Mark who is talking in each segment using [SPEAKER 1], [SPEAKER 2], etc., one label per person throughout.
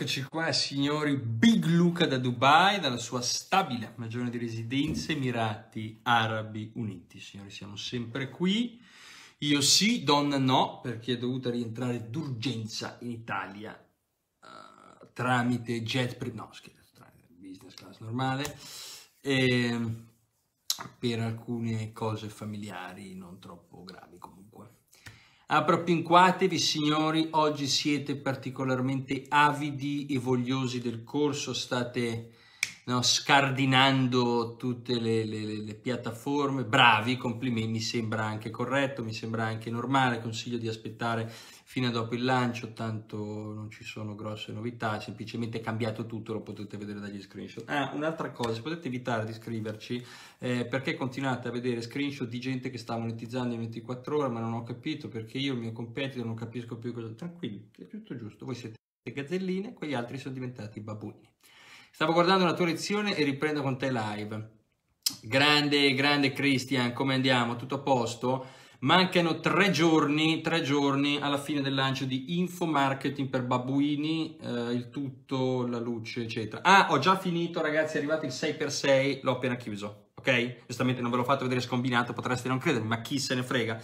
[SPEAKER 1] Eccoci qua signori, Big Luca da Dubai, dalla sua stabile magione di residenze Emirati Arabi Uniti. Signori, siamo sempre qui. Io sì, donna no, perché è dovuta rientrare d'urgenza in Italia uh, tramite jet, pri- no scherzo, business class normale, e, ehm, per alcune cose familiari non troppo gravi comunque. Appropinquatevi signori, oggi siete particolarmente avidi e vogliosi del corso, state no, scardinando tutte le, le, le, piattaforme, bravi, complimenti, mi sembra anche corretto, mi sembra anche normale, consiglio di aspettare fino a dopo il lancio, tanto non ci sono grosse novità, semplicemente è cambiato tutto, lo potete vedere dagli screenshot. Ah, un'altra cosa, potete evitare di iscriverci eh, perché continuate a vedere screenshot di gente che sta monetizzando in 24 ore, ma non ho capito perché io, il mio competitor, non capisco più cosa... Tranquilli, è tutto giusto, voi siete gazzelline, quegli altri sono diventati babuini. Stavo guardando la tua lezione e riprendo con te live. Grande, grande Christian, come andiamo? Tutto a posto? Mancano tre giorni, tre giorni alla fine del lancio di info marketing per babbuini, eh, il tutto, la luce, eccetera. Ah, ho già finito, ragazzi, è arrivato il 6x6, l'ho appena chiuso, ok? Giustamente non ve l'ho fatto vedere scombinato, potreste non credermi, ma chi se ne frega.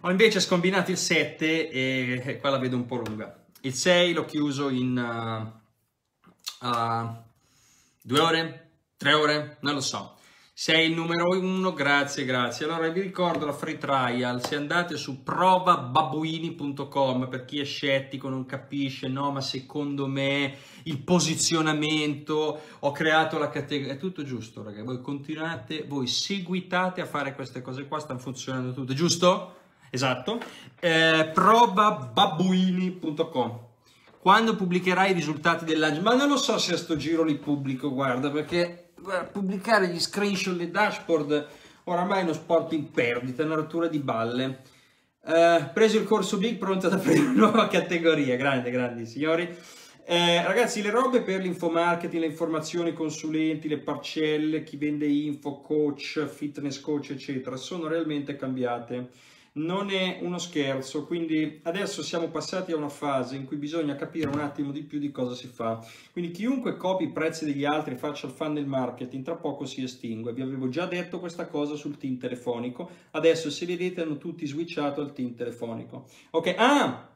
[SPEAKER 1] Ho invece scombinato il 7 e qua la vedo un po' lunga. Il 6 l'ho chiuso in uh, uh, due ore, tre ore, non lo so. Sei il numero uno, grazie, grazie. Allora vi ricordo la free trial, se andate su provababuini.com per chi è scettico, non capisce, no, ma secondo me il posizionamento, ho creato la categoria, è tutto giusto, ragazzi. Voi continuate, voi seguitate a fare queste cose qua, stanno funzionando tutte, giusto? Esatto. Eh, provababuini.com quando pubblicherai i risultati del lancio? Ma non lo so se a sto giro li pubblico, guarda, perché pubblicare gli screenshot le dashboard oramai è uno sport in perdita, una rottura di balle. Uh, preso il corso Big, pronto ad aprire una nuova categoria. Grande, grandi signori. Eh, ragazzi, le robe per l'infomarketing, le informazioni, i consulenti, le parcelle, chi vende info, coach, fitness coach, eccetera, sono realmente cambiate non è uno scherzo, quindi adesso siamo passati a una fase in cui bisogna capire un attimo di più di cosa si fa. Quindi chiunque copi i prezzi degli altri e faccia il funnel marketing, tra poco si estingue. Vi avevo già detto questa cosa sul team telefonico, adesso se vedete hanno tutti switchato al team telefonico. Ok, ah!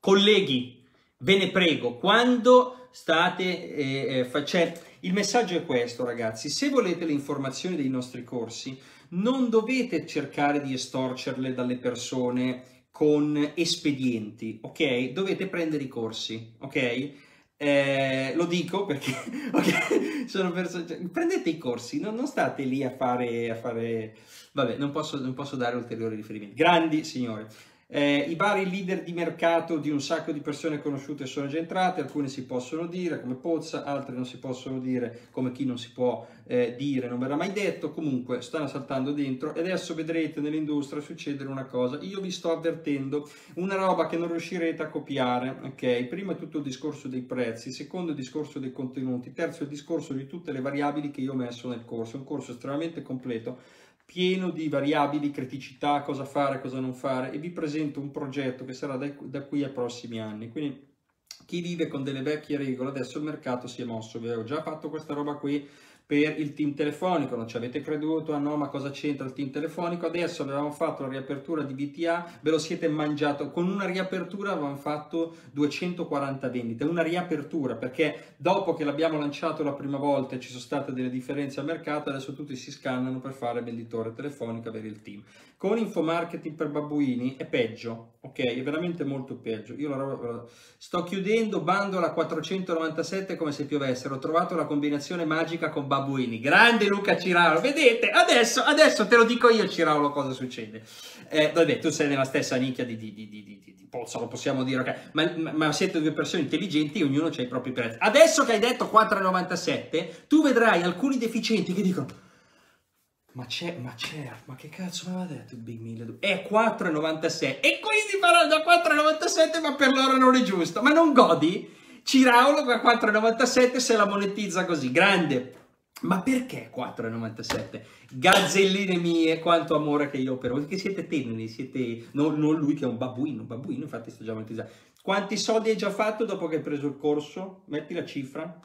[SPEAKER 1] Colleghi, ve ne prego, quando state eh, eh facendo... Il messaggio è questo, ragazzi, se volete le informazioni dei nostri corsi, non dovete cercare di estorcerle dalle persone con espedienti, ok? Dovete prendere i corsi, ok? Eh, lo dico perché okay, sono persone, cioè, prendete i corsi, no? non state lì a fare, a fare... vabbè, non posso, non posso dare ulteriori riferimenti. Grandi signori. Eh, I vari leader di mercato di un sacco di persone conosciute sono già entrate, alcune si possono dire come Pozza, altre non si possono dire come chi non si può eh, dire, non verrà mai detto, comunque stanno saltando dentro e adesso vedrete nell'industria succedere una cosa, io vi sto avvertendo una roba che non riuscirete a copiare, ok? Prima tutto il discorso dei prezzi, secondo il discorso dei contenuti, terzo il discorso di tutte le variabili che io ho messo nel corso, un corso estremamente completo pieno di variabili, criticità, cosa fare, cosa non fare e vi presento un progetto che sarà da, qui ai prossimi anni. Quindi chi vive con delle vecchie regole, adesso il mercato si è mosso, vi avevo già fatto questa roba qui, per il team telefonico, non ci avete creduto, ah no, ma cosa c'entra il team telefonico? Adesso avevamo fatto la riapertura di BTA, ve lo siete mangiato, con una riapertura avevamo fatto 240 vendite, una riapertura, perché dopo che l'abbiamo lanciato la prima volta e ci sono state delle differenze al mercato, adesso tutti si scannano per fare venditore telefonico, avere il team. Con infomarketing per babbuini è peggio, ok? È veramente molto peggio. Io la, sto chiudendo, bandola 497 come se piovessero, ho trovato la combinazione magica con babbuini Babuini. Grande Luca Ciraulo. Vedete, adesso, adesso te lo dico io, Ciraulo, cosa succede. Eh, vabbè, tu sei nella stessa nicchia di, di, di, di, di, Pozzo, lo possiamo dire, ok? Ma, ma, ma, siete due persone intelligenti, ognuno ha i propri prezzi. Adesso che hai detto 4,97, tu vedrai alcuni deficienti che dicono... Ma c'è, ma c'è, ma che cazzo mi aveva detto il Big 1200? È 4,96 e quindi faranno da 4,97 ma per loro non è giusto. Ma non godi? Ciraulo a 4,97 se la monetizza così, grande. Ma perché 4,97? Gazzelline mie, quanto amore che io per voi, perché siete teneri, siete... Non, non, lui che è un babbuino, babbuino infatti sto già monetizzando. Quanti soldi hai già fatto dopo che hai preso il corso? Metti la cifra.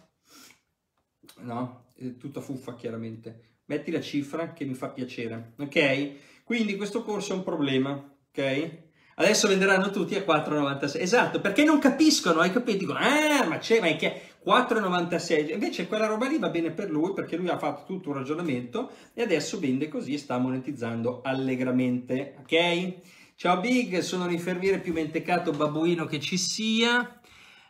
[SPEAKER 1] No, è tutta fuffa chiaramente. Metti la cifra che mi fa piacere, ok? Quindi questo corso è un problema, ok? Adesso venderanno tutti a 4,96. Esatto, perché non capiscono, hai capito? Dicono, ah, ma c'è, ma è che 4,96. Invece quella roba lì va bene per lui perché lui ha fatto tutto un ragionamento e adesso vende così e sta monetizzando allegramente, ok? Ciao Big, sono l'infermiere più mentecato babbuino che ci sia.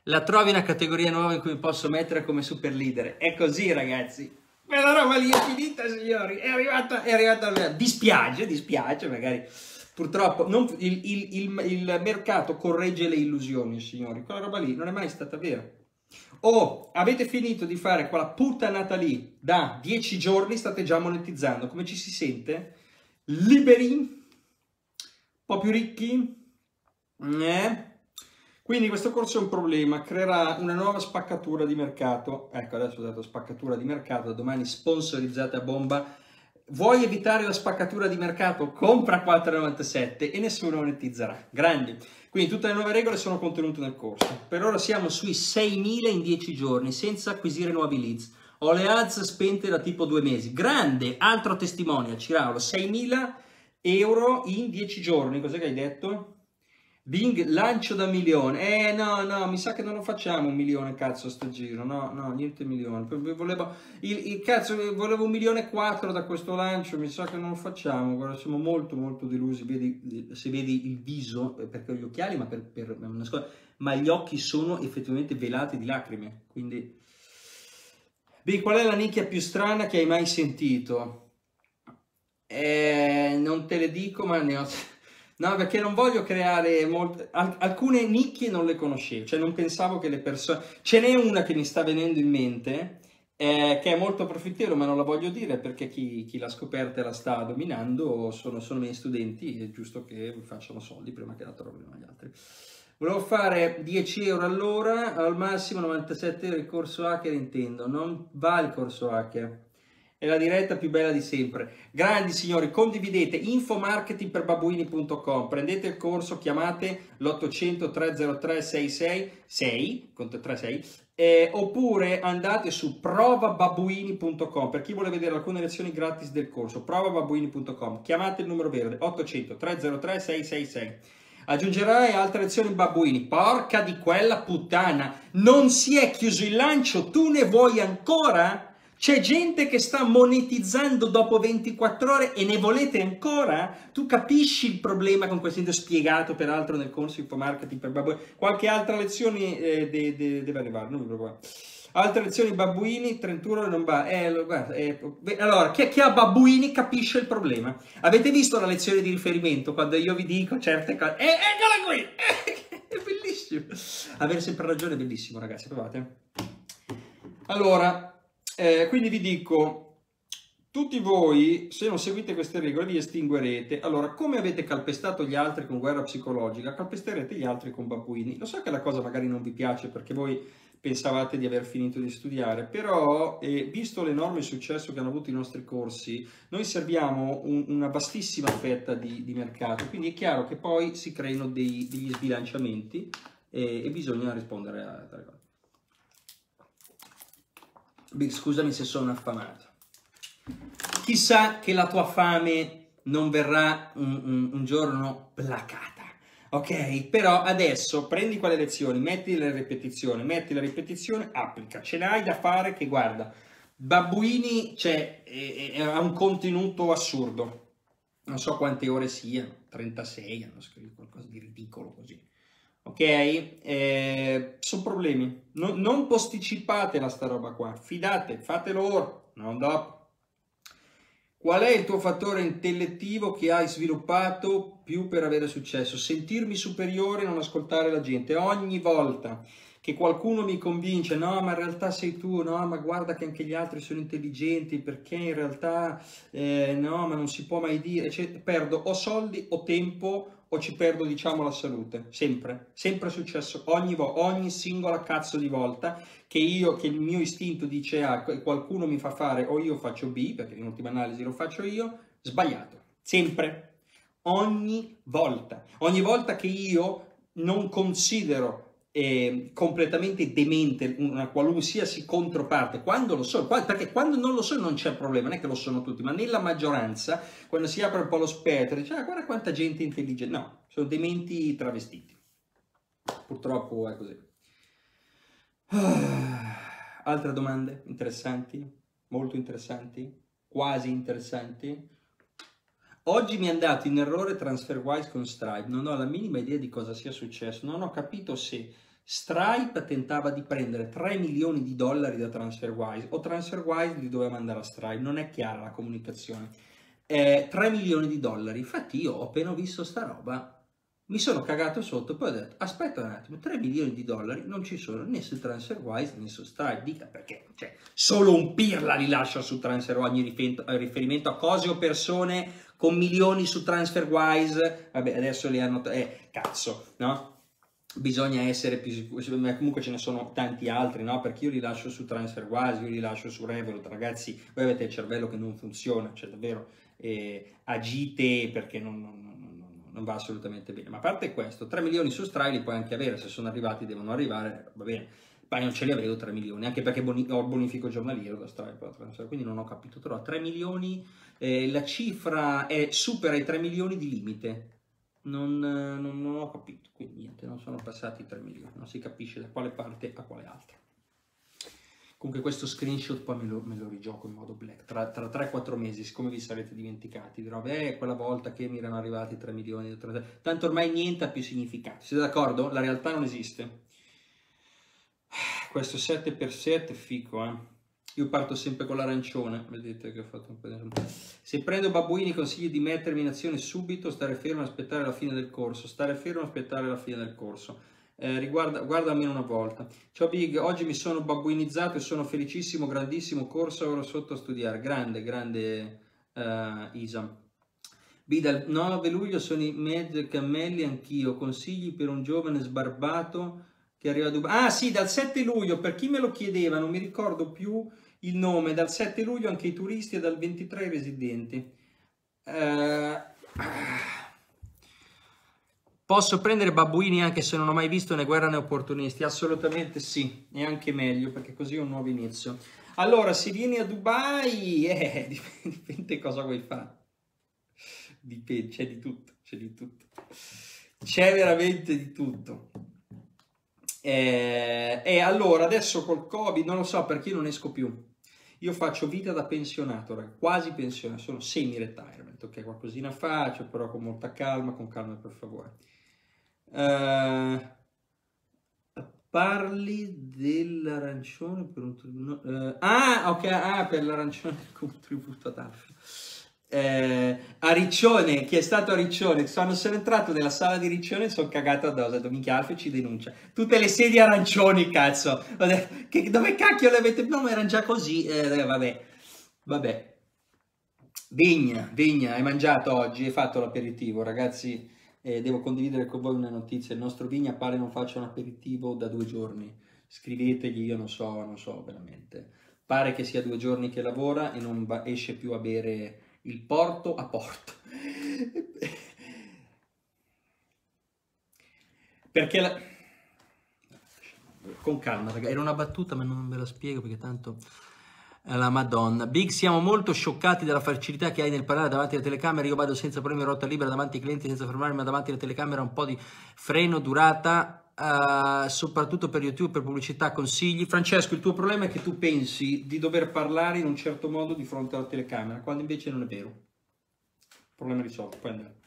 [SPEAKER 1] La trovi una categoria nuova in cui mi posso mettere come super leader. È così, ragazzi. Quella roba lì è finita, signori. È arrivata, è arrivata. Dispiace, dispiace, magari. Purtroppo non, il, il, il, il, mercato corregge le illusioni, signori. Quella roba lì non è mai stata vera. O avete finito di fare quella puttanata lì da 10 giorni, state già monetizzando. Come ci si sente? Liberi? Un po' più ricchi? Eh? Quindi questo corso è un problema, creerà una nuova spaccatura di mercato. Ecco, adesso ho detto spaccatura di mercato, da domani sponsorizzate a bomba Vuoi evitare la spaccatura di mercato? Compra 4,97 e nessuno monetizzerà. Grandi. Quindi tutte le nuove regole sono contenute nel corso. Per ora siamo sui 6.000 in 10 giorni senza acquisire nuovi leads. Ho le ads spente da tipo due mesi. Grande, altro testimonial, Ciraulo, 6.000 euro in 10 giorni. Cos'è che hai detto? Bing lancio da milione. Eh no, no, mi sa che non lo facciamo un milione cazzo sto giro. No, no, niente milione. Volevo, il, il cazzo, volevo un milione e quattro da questo lancio, mi sa che non lo facciamo. Guarda, siamo molto molto delusi. Vedi, se vedi il viso, eh, perché ho gli occhiali, ma, per, per ma gli occhi sono effettivamente velati di lacrime. Quindi... Beh, qual è la nicchia più strana che hai mai sentito? Eh, non te le dico, ma ne ho No, perché non voglio creare molte... alcune nicchie non le conoscevo, cioè non pensavo che le persone... Ce n'è una che mi sta venendo in mente, eh, che è molto profittevole, ma non la voglio dire perché chi, chi l'ha scoperta e la sta dominando sono, sono i miei studenti, è giusto che facciano soldi prima che la trovino gli altri. Volevo fare 10 euro all'ora, al massimo 97 euro il corso hacker intendo, non va il corso hacker è la diretta più bella di sempre. Grandi signori, condividete infomarketing per babuini.com, prendete il corso, chiamate l'800 303 666 36 eh, oppure andate su provababuini.com per chi vuole vedere alcune lezioni gratis del corso, provababuini.com, chiamate il numero verde 800 303 666. Aggiungerai altre lezioni babbuini. Porca di quella puttana, non si è chiuso il lancio, tu ne vuoi ancora? C'è gente che sta monetizzando dopo 24 ore e ne volete ancora? Tu capisci il problema con questo video spiegato peraltro nel corso Infomarketing per Babbuini? Qualche altra lezione eh, de, de, deve arrivare, non vi preoccupate. Altre lezioni babbuini, 31 ore non va. Eh, eh, allora, chi, chi, ha babbuini capisce il problema. Avete visto la lezione di riferimento quando io vi dico certe cose? Eh, eccola qui! è bellissimo. Avere sempre ragione è bellissimo, ragazzi, provate. Allora, eh, quindi vi dico, tutti voi, se non seguite queste regole, vi estinguerete. Allora, come avete calpestato gli altri con guerra psicologica, calpesterete gli altri con babbuini. Lo so che la cosa magari non vi piace perché voi pensavate di aver finito di studiare, però eh, visto l'enorme successo che hanno avuto i nostri corsi, noi serviamo un, una vastissima fetta di, di, mercato, quindi è chiaro che poi si creino dei, degli sbilanciamenti e, e bisogna rispondere a tale cose. Scusami se sono affamato. Chissà che la tua fame non verrà un, un, un giorno placata. Ok? Però adesso prendi quelle lezioni, metti le ripetizioni, metti la ripetizione, applica. Ce n'hai da fare che guarda, Babbuini cioè, ha un contenuto assurdo. Non so quante ore siano, 36, hanno scritto qualcosa di ridicolo così ok? Eh, sono problemi. No, non posticipate la sta roba qua, fidate, fatelo ora, non dopo. Qual è il tuo fattore intellettivo che hai sviluppato più per avere successo? Sentirmi superiore e non ascoltare la gente. Ogni volta che qualcuno mi convince, no, ma in realtà sei tu, no, ma guarda che anche gli altri sono intelligenti, perché in realtà, eh, no, ma non si può mai dire, cioè, perdo o soldi o tempo o ci perdo diciamo la salute, sempre, sempre è successo, ogni, ogni singola cazzo di volta che io, che il mio istinto dice A, ah, qualcuno mi fa fare o io faccio B, perché in ultima analisi lo faccio io, sbagliato, sempre, ogni volta, ogni volta che io non considero eh, completamente demente una qualsiasi controparte, quando lo sono, perché quando non lo sono non c'è problema, non è che lo sono tutti, ma nella maggioranza, quando si apre un po' lo spettro, dice, ah, guarda quanta gente intelligente, no, sono dementi travestiti. Purtroppo è così. Ah, altre domande interessanti? Molto interessanti? Quasi interessanti? Oggi mi è andato in errore TransferWise con Stripe, non ho la minima idea di cosa sia successo, non ho capito se Stripe tentava di prendere 3 milioni di dollari da TransferWise o TransferWise li doveva mandare a Stripe, non è chiara la comunicazione. Eh, 3 milioni di dollari, infatti io ho appena visto sta roba, mi sono cagato sotto, poi ho detto aspetta un attimo, 3 milioni di dollari non ci sono né su TransferWise né su Stripe, dica perché, cioè, solo un pirla li lascia su TransferWise in riferimento a cose o persone con milioni su TransferWise, vabbè adesso li hanno, eh, cazzo, no? Bisogna essere più sicuri, comunque ce ne sono tanti altri, no? Perché io li lascio su TransferWise, io li lascio su Revolut, ragazzi, voi avete il cervello che non funziona, cioè davvero, eh, agite perché non, non, non, non, va assolutamente bene. Ma a parte questo, 3 milioni su Stripe li puoi anche avere, se sono arrivati devono arrivare, va bene ma non ce li avevo 3 milioni, anche perché boni- ho bonifico giornaliero da Stripe, quindi non ho capito, però 3 milioni, eh, la cifra è, supera i 3 milioni di limite, non, non, non, ho capito, quindi niente, non sono passati i 3 milioni, non si capisce da quale parte a quale altra. Comunque questo screenshot poi me lo, me lo rigioco in modo black, tra, tra 3-4 mesi, siccome vi sarete dimenticati, dirò, beh, quella volta che mi erano arrivati 3 milioni, 3... tanto ormai niente ha più significato, siete d'accordo? La realtà non esiste questo 7x7 è fico, eh. Io parto sempre con l'arancione, vedete che ho fatto un po' di... Se prendo babbuini consigli di mettermi in azione subito, stare fermo e aspettare la fine del corso, stare fermo e aspettare la fine del corso. Eh, riguarda, guarda almeno una volta. Ciao Big, oggi mi sono babbuinizzato e sono felicissimo, grandissimo corso, ora sotto a studiare. Grande, grande uh, Isa. B, dal 9 luglio sono i mezzo cammelli anch'io, consigli per un giovane sbarbato che arriva a Dubai. Ah sì, dal 7 luglio, per chi me lo chiedeva, non mi ricordo più il nome, dal 7 luglio anche i turisti e dal 23 i residenti. Uh, posso prendere babbuini anche se non ho mai visto né guerra né opportunisti? Assolutamente sì, e anche meglio perché così è un nuovo inizio. Allora, se vieni a Dubai, eh, dipende cosa vuoi fare. Dipende, c'è di tutto, c'è di tutto. C'è veramente di tutto. Eh, e allora adesso col Covid non lo so perché io non esco più. Io faccio vita da pensionato, quasi pensionato, sono semi-retirement, ok? Qualcosina faccio, però con molta calma, con calma per favore. Uh, parli dell'arancione per un tributo. Uh, ah, ok, ah, per l'arancione come tributo ad Alfa eh, a Riccione, chi è stato a Riccione, quando sono entrato nella sala di Riccione sono cagato addosso, ho detto minchia Alfe ci denuncia, tutte le sedie arancioni cazzo, che, dove cacchio le avete, no ma erano già così, eh, vabbè, vabbè. Vigna, Vigna, hai mangiato oggi, hai fatto l'aperitivo, ragazzi, eh, devo condividere con voi una notizia, il nostro Vigna pare non faccia un aperitivo da due giorni, scrivetegli, io non so, non so veramente, pare che sia due giorni che lavora e non va, esce più a bere il porto a porto. Perché la... Con calma, ragazzi, era una battuta ma non ve la spiego perché tanto... La Madonna. Big, siamo molto scioccati dalla facilità che hai nel parlare davanti alla telecamera. Io vado senza problemi rotta libera davanti ai clienti senza fermarmi, ma davanti alla telecamera un po' di freno, durata Uh, soprattutto per YouTube, per pubblicità, consigli. Francesco, il tuo problema è che tu pensi di dover parlare in un certo modo di fronte alla telecamera, quando invece non è vero. Problema risolto, puoi andare.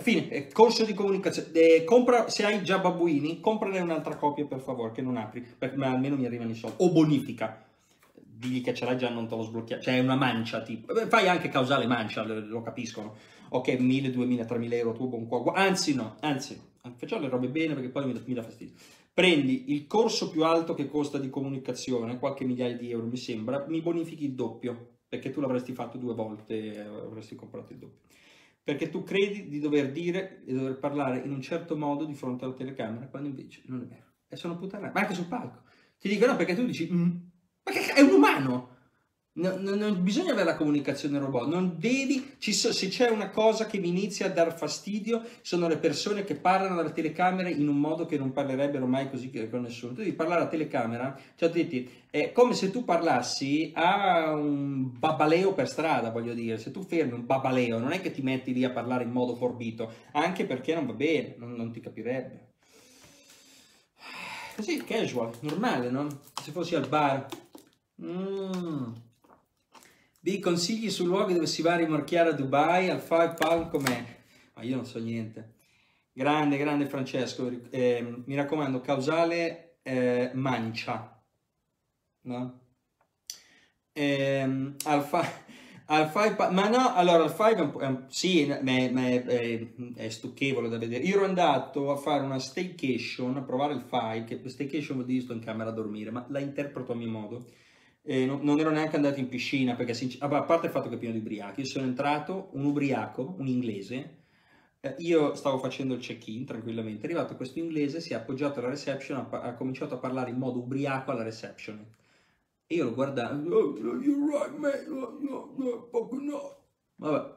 [SPEAKER 1] Fine, eh, corso di comunicazione. Eh, compra, se hai già babbuini, comprane un'altra copia per favore, che non apri, perché almeno mi arrivano i soldi. O bonifica. Digli che ce l'hai già, non te lo sblocchiare. Cioè è una mancia, tipo. Fai anche causale mancia, lo, lo capiscono. Ok, 1000, 2000, 3000 euro, tuo buon cuoco. Anzi no, anzi, facciamo le robe bene perché poi mi, mi dà fastidio. Prendi il corso più alto che costa di comunicazione, qualche migliaia di euro mi sembra, mi bonifichi il doppio, perché tu l'avresti fatto due volte e avresti comprato il doppio. Perché tu credi di dover dire e dover parlare in un certo modo di fronte alla telecamera, quando invece non è vero. E sono puttanate, ma anche sul palco. Ti dicono no, perché tu dici, mm, ma che è un umano! No, no, non bisogna avere la comunicazione robot, non devi, so, se c'è una cosa che mi inizia a dar fastidio, sono le persone che parlano alla telecamera in un modo che non parlerebbero mai così con nessuno. Tu devi parlare alla telecamera, cioè ti, è come se tu parlassi a un babaleo per strada, voglio dire, se tu fermi un babaleo non è che ti metti lì a parlare in modo forbito, anche perché non va bene, non, non ti capirebbe. Così, casual, normale, no? Se fossi al bar. Mmm dei consigli su luoghi dove si va a rimorchiare a Dubai, al Five Palm com'è? Ma io non so niente. Grande, grande Francesco, eh, mi raccomando, causale eh, mancia, no? Eh, al, fa- al Five Palm, ma no, allora al Five è è sì, è, è, è, stucchevole da vedere. Io ero andato a fare una staycation, a provare il Five, che staycation vuol dire sto in camera a dormire, ma la interpreto a mio modo eh, non, non, ero neanche andato in piscina perché sincer- a parte il fatto che è pieno di ubriachi, sono entrato, un ubriaco, un inglese, eh, io stavo facendo il check-in tranquillamente, è arrivato questo inglese, si è appoggiato alla reception, ha, ha cominciato a parlare in modo ubriaco alla reception. E io lo guardavo, oh, you're right, mate, oh, no, no, no. Vabbè.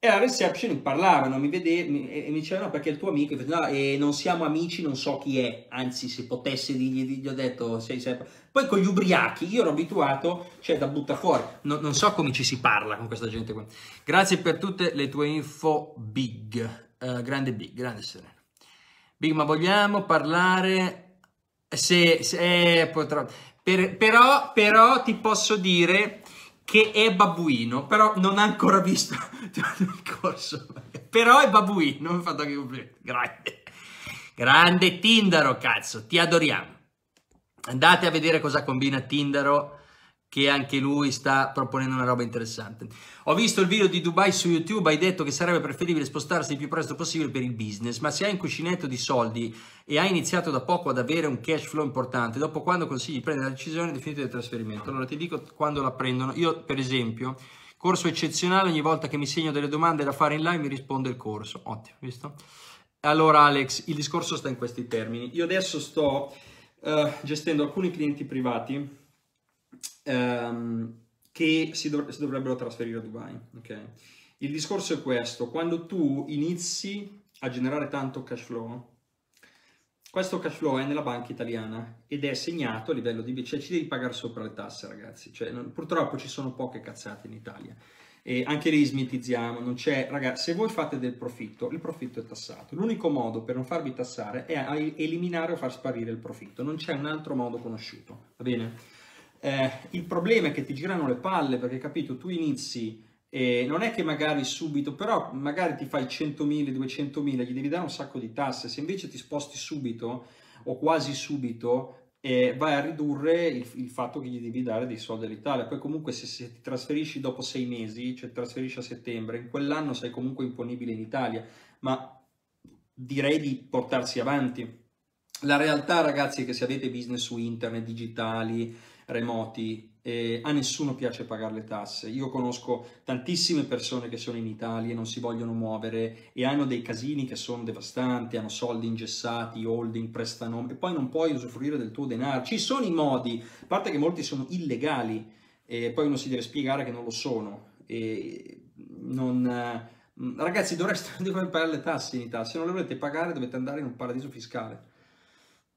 [SPEAKER 1] E alla reception parlavano, mi vedevano e mi dicevano perché il tuo amico, no, e non siamo amici, non so chi è, anzi se potessi dirgli, gli ho detto, sei sempre... Poi con gli ubriachi, io ero abituato, cioè da butta fuori, no, non so come ci si parla con questa gente qua. Grazie per tutte le tue info big, uh, grande big, grande sereno. Big, ma vogliamo parlare... Se, se eh, potrò... Per, però, però ti posso dire che è babbuino, però non ha ancora visto il corso. Però è babbuino, mi ha fatto anche complimenti. Grande. Grande Tindaro, cazzo, ti adoriamo. Andate a vedere cosa combina Tindaro che anche lui sta proponendo una roba interessante. Ho visto il video di Dubai su YouTube, hai detto che sarebbe preferibile spostarsi il più presto possibile per il business, ma se hai un cuscinetto di soldi e hai iniziato da poco ad avere un cash flow importante, dopo quando consigli di prendere la decisione definitiva del trasferimento? Allora ti dico quando la prendono. Io, per esempio, corso eccezionale, ogni volta che mi segno delle domande da fare in live mi risponde il corso. Ottimo, visto? Allora Alex, il discorso sta in questi termini. Io adesso sto uh, gestendo alcuni clienti privati ehm, che si, dov- si, dovrebbero trasferire a Dubai. Okay? Il discorso è questo, quando tu inizi a generare tanto cash flow, questo cash flow è nella banca italiana ed è segnato a livello di... cioè ci devi pagare sopra le tasse ragazzi, cioè, non, purtroppo ci sono poche cazzate in Italia e anche lì smitizziamo, non c'è, ragazzi, se voi fate del profitto, il profitto è tassato. L'unico modo per non farvi tassare è eliminare o far sparire il profitto, non c'è un altro modo conosciuto, va bene? Eh, il problema è che ti girano le palle perché, capito, tu inizi e non è che magari subito, però magari ti fai 100.000, 200.000, gli devi dare un sacco di tasse, se invece ti sposti subito o quasi subito eh, vai a ridurre il, il, fatto che gli devi dare dei soldi all'Italia. Poi comunque se, se, ti trasferisci dopo sei mesi, cioè ti trasferisci a settembre, in quell'anno sei comunque imponibile in Italia, ma direi di portarsi avanti. La realtà ragazzi è che se avete business su internet, digitali, remoti, eh, a nessuno piace pagare le tasse. Io conosco tantissime persone che sono in Italia e non si vogliono muovere e hanno dei casini che sono devastanti, hanno soldi ingessati, holding, prestanome e poi non puoi usufruire del tuo denaro. Ci sono i modi, a parte che molti sono illegali e poi uno si deve spiegare che non lo sono. Non, ragazzi, dovreste pagare le tasse in Italia, se non le volete pagare dovete andare in un paradiso fiscale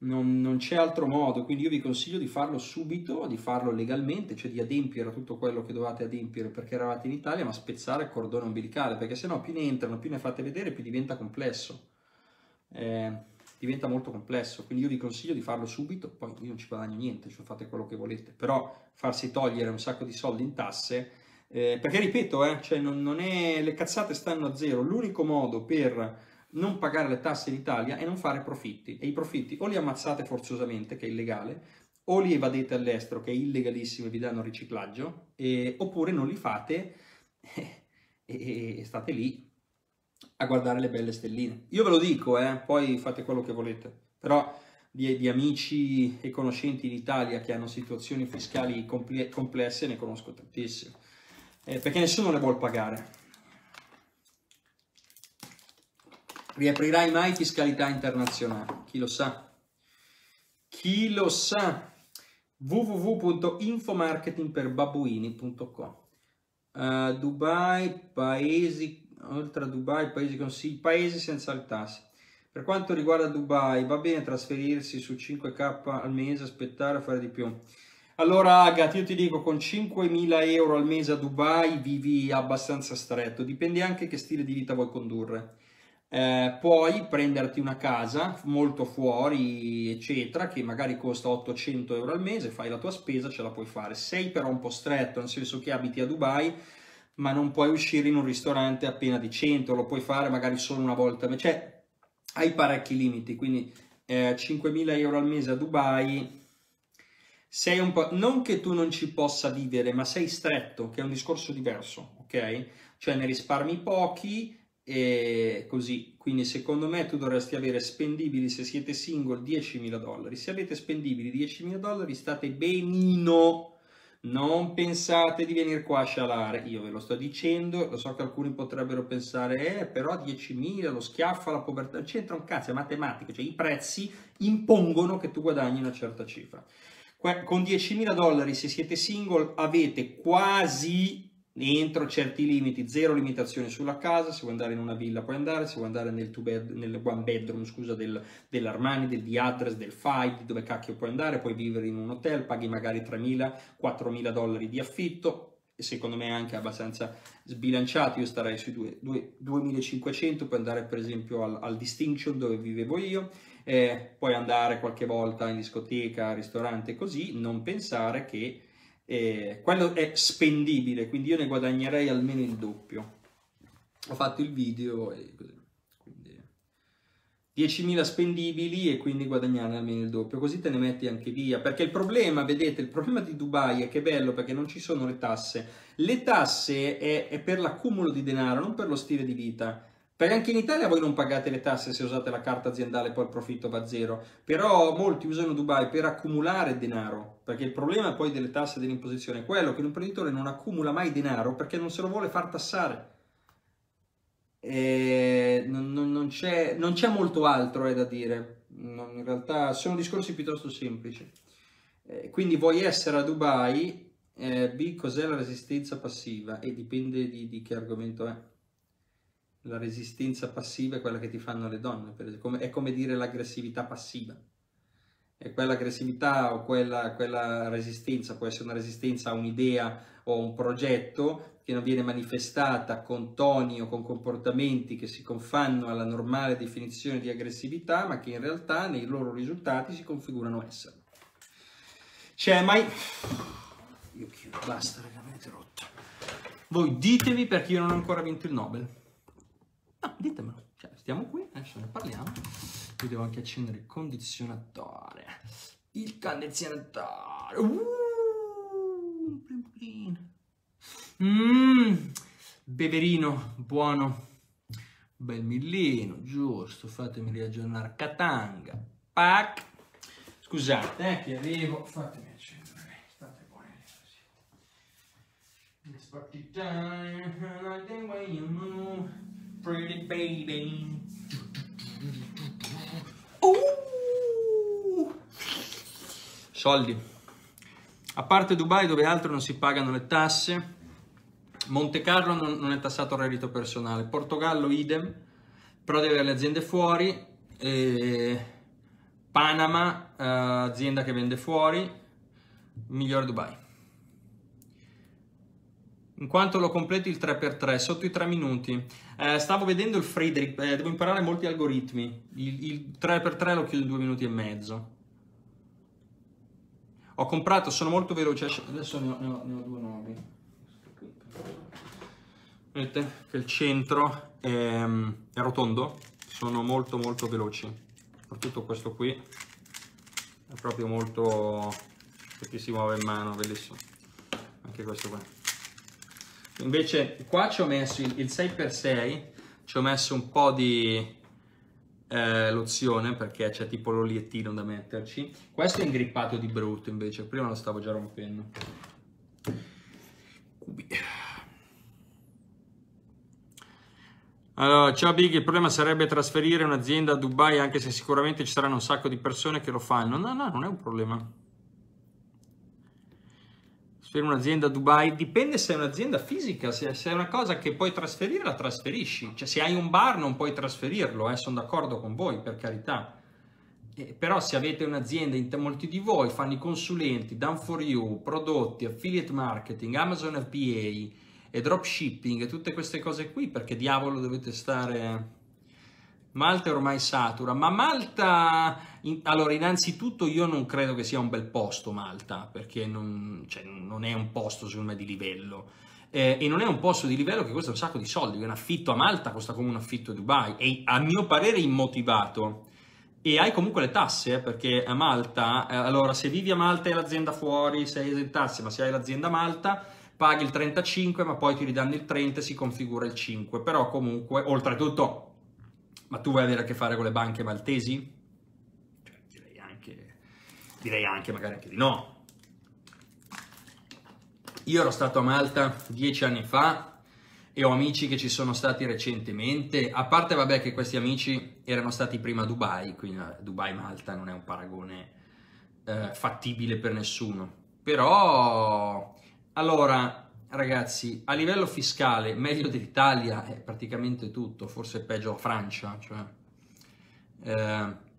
[SPEAKER 1] non, non, c'è altro modo, quindi io vi consiglio di farlo subito, di farlo legalmente, cioè di adempiere tutto quello che dovete adempiere perché eravate in Italia, ma spezzare il cordone umbilicale, perché sennò più ne entrano, più ne fate vedere, più diventa complesso. Eh, diventa molto complesso, quindi io vi consiglio di farlo subito, poi io non ci guadagno niente, cioè fate quello che volete, però farsi togliere un sacco di soldi in tasse, eh, perché ripeto, eh, cioè non, non è, le cazzate stanno a zero, l'unico modo per non pagare le tasse in Italia e non fare profitti. E i profitti o li ammazzate forzosamente, che è illegale, o li evadete all'estero, che è illegalissimo e vi danno riciclaggio, e, oppure non li fate e, e, e, state lì a guardare le belle stelline. Io ve lo dico, eh, poi fate quello che volete, però di, di amici e conoscenti in Italia che hanno situazioni fiscali complesse ne conosco tantissime, eh, perché nessuno le vuole pagare. Riaprirai mai fiscalità internazionale? Chi lo sa? Chi lo sa? www.infomarketingperbabbuini.com uh, Dubai, paesi, oltre a Dubai, paesi consigli, paesi senza le tasse. Per quanto riguarda Dubai, va bene trasferirsi su 5k al mese, aspettare a fare di più. Allora, Agat, io ti dico, con 5.000 euro al mese a Dubai vivi abbastanza stretto, dipende anche che stile di vita vuoi condurre. Eh, puoi prenderti una casa molto fuori, eccetera, che magari costa 800 euro al mese, fai la tua spesa, ce la puoi fare. Sei però un po' stretto, nel senso che abiti a Dubai, ma non puoi uscire in un ristorante appena di 100, lo puoi fare magari solo una volta, cioè hai parecchi limiti, quindi eh, 5.000 euro al mese a Dubai, sei un po', non che tu non ci possa vivere, ma sei stretto, che è un discorso diverso, ok? Cioè ne risparmi pochi, e così. Quindi secondo me tu dovresti avere spendibili se siete single 10.000 dollari. Se avete spendibili 10.000 dollari state benino. Non pensate di venire qua a scialare, io ve lo sto dicendo, lo so che alcuni potrebbero pensare, eh, però 10.000, lo schiaffo alla povertà, c'entra un cazzo, è matematica, cioè i prezzi impongono che tu guadagni una certa cifra. Con 10.000 dollari, se siete single, avete quasi entro certi limiti, zero limitazioni sulla casa, se vuoi andare in una villa puoi andare, se vuoi andare nel, bed, nel one bedroom scusa, del, dell'Armani, del Address, del Five, dove cacchio puoi andare, puoi vivere in un hotel, paghi magari 3.000, 4.000 dollari di affitto, e secondo me anche abbastanza sbilanciato, io starei sui 2.500, puoi andare per esempio al, al Distinction dove vivevo io, eh, puoi andare qualche volta in discoteca, ristorante così, non pensare che eh, quello è spendibile, quindi io ne guadagnerei almeno il doppio. Ho fatto il video e così. 10.000 spendibili e quindi guadagnare almeno il doppio, così te ne metti anche via. Perché il problema, vedete, il problema di Dubai è che è bello perché non ci sono le tasse. Le tasse è, è per l'accumulo di denaro, non per lo stile di vita. Perché anche in Italia voi non pagate le tasse se usate la carta aziendale e poi il profitto va a zero, però molti usano Dubai per accumulare denaro, perché il problema poi delle tasse e dell'imposizione è quello che l'imprenditore non accumula mai denaro perché non se lo vuole far tassare. Non, non, non, c'è, non, c'è, molto altro è da dire, in realtà sono discorsi piuttosto semplici. Eh, quindi vuoi essere a Dubai, eh, B cos'è la resistenza passiva? E dipende di, di che argomento è la resistenza passiva è quella che ti fanno le donne, è come dire l'aggressività passiva. E quell'aggressività o quella, quella resistenza può essere una resistenza a un'idea o a un progetto che non viene manifestata con toni o con comportamenti che si confanno alla normale definizione di aggressività, ma che in realtà nei loro risultati si configurano essere. C'è mai... Io chiudo, basta, raga, rotto. Voi ditemi perché io non ho ancora vinto il Nobel. No, ditemelo. Cioè, stiamo qui, adesso ne parliamo. Io devo anche accendere il condizionatore. Il condizionatore. Uh, Mmm, beverino, buono. Bel millino, giusto. Fatemi riaggiornare. Katanga. Pac. Scusate, eh, che arrivo. Fatemi accendere. State buoni così. It's party time. I like Pretty baby. Uh! Soldi. A parte Dubai dove altro non si pagano le tasse, Monte Carlo non, non è tassato il reddito personale, Portogallo idem, però deve avere le aziende fuori, e Panama, eh, azienda che vende fuori, migliore Dubai in quanto lo completi il 3x3 sotto i 3 minuti. Eh, stavo vedendo il Friedrich, eh, devo imparare molti algoritmi. Il, il 3x3 lo chiudo in 2 minuti e mezzo. Ho comprato, sono molto veloce, adesso ne ho, ne ho, ne ho due nuovi. Vedete che il centro è, è rotondo, sono molto molto veloci. Soprattutto questo qui è proprio molto... che si muove in mano, bellissimo. Anche questo qua. Invece qua ci ho messo il, il 6x6, ci ho messo un po' di eh, lozione perché c'è tipo l'oliettino da metterci. Questo è ingrippato di brutto invece, prima lo stavo già rompendo. Allora, ciao Big, il problema sarebbe trasferire un'azienda a Dubai anche se sicuramente ci saranno un sacco di persone che lo fanno. No, no, non è un problema. Per un'azienda a Dubai dipende se è un'azienda fisica, se, è una cosa che puoi trasferire la trasferisci, cioè se hai un bar non puoi trasferirlo, eh, sono d'accordo con voi per carità, eh, però se avete un'azienda, molti di voi fanno i consulenti, done for you, prodotti, affiliate marketing, Amazon FBA e dropshipping e tutte queste cose qui, perché diavolo dovete stare Malta è ormai satura, ma Malta, in, allora innanzitutto io non credo che sia un bel posto Malta, perché non, cioè, non è un posto secondo me di livello. Eh, e non è un posto di livello che costa un sacco di soldi, un affitto a Malta costa come un affitto a Dubai e a mio parere immotivato. E hai comunque le tasse, eh, perché a Malta, eh, allora se vivi a Malta e l'azienda fuori, sei esentasse, ma se hai l'azienda a Malta paghi il 35, ma poi ti ridanno il 30 e si configura il 5. Però comunque, oltretutto, ma tu vuoi avere a che fare con le banche maltesi? Cioè, direi anche, direi anche magari anche di no. Io ero stato a Malta dieci anni fa e ho amici che ci sono stati recentemente, a parte vabbè che questi amici erano stati prima a Dubai, quindi eh, Dubai-Malta non è un paragone eh, fattibile per nessuno. Però, allora, ragazzi, a livello fiscale, meglio dell'Italia è praticamente tutto, forse peggio la Francia. Cioè, eh,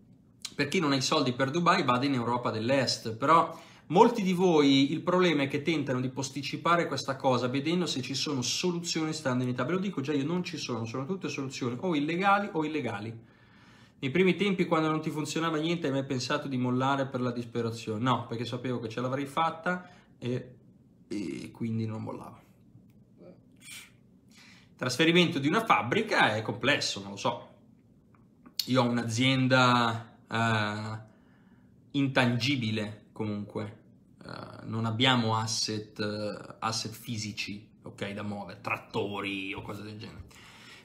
[SPEAKER 1] per chi non ha i soldi per Dubai vada in Europa dell'Est, però molti di voi il problema è che tentano di posticipare questa cosa vedendo se ci sono soluzioni stando in Italia. Ve lo dico già io, non ci sono, sono tutte soluzioni o illegali o illegali. Nei primi tempi, quando non ti funzionava niente, hai mai pensato di mollare per la disperazione? No, perché sapevo che ce l'avrei fatta e e quindi non mollava. Trasferimento di una fabbrica è complesso, non lo so. Io ho un'azienda uh, intangibile comunque, uh, non abbiamo asset, uh, asset fisici, ok, da muovere, trattori o cose del genere.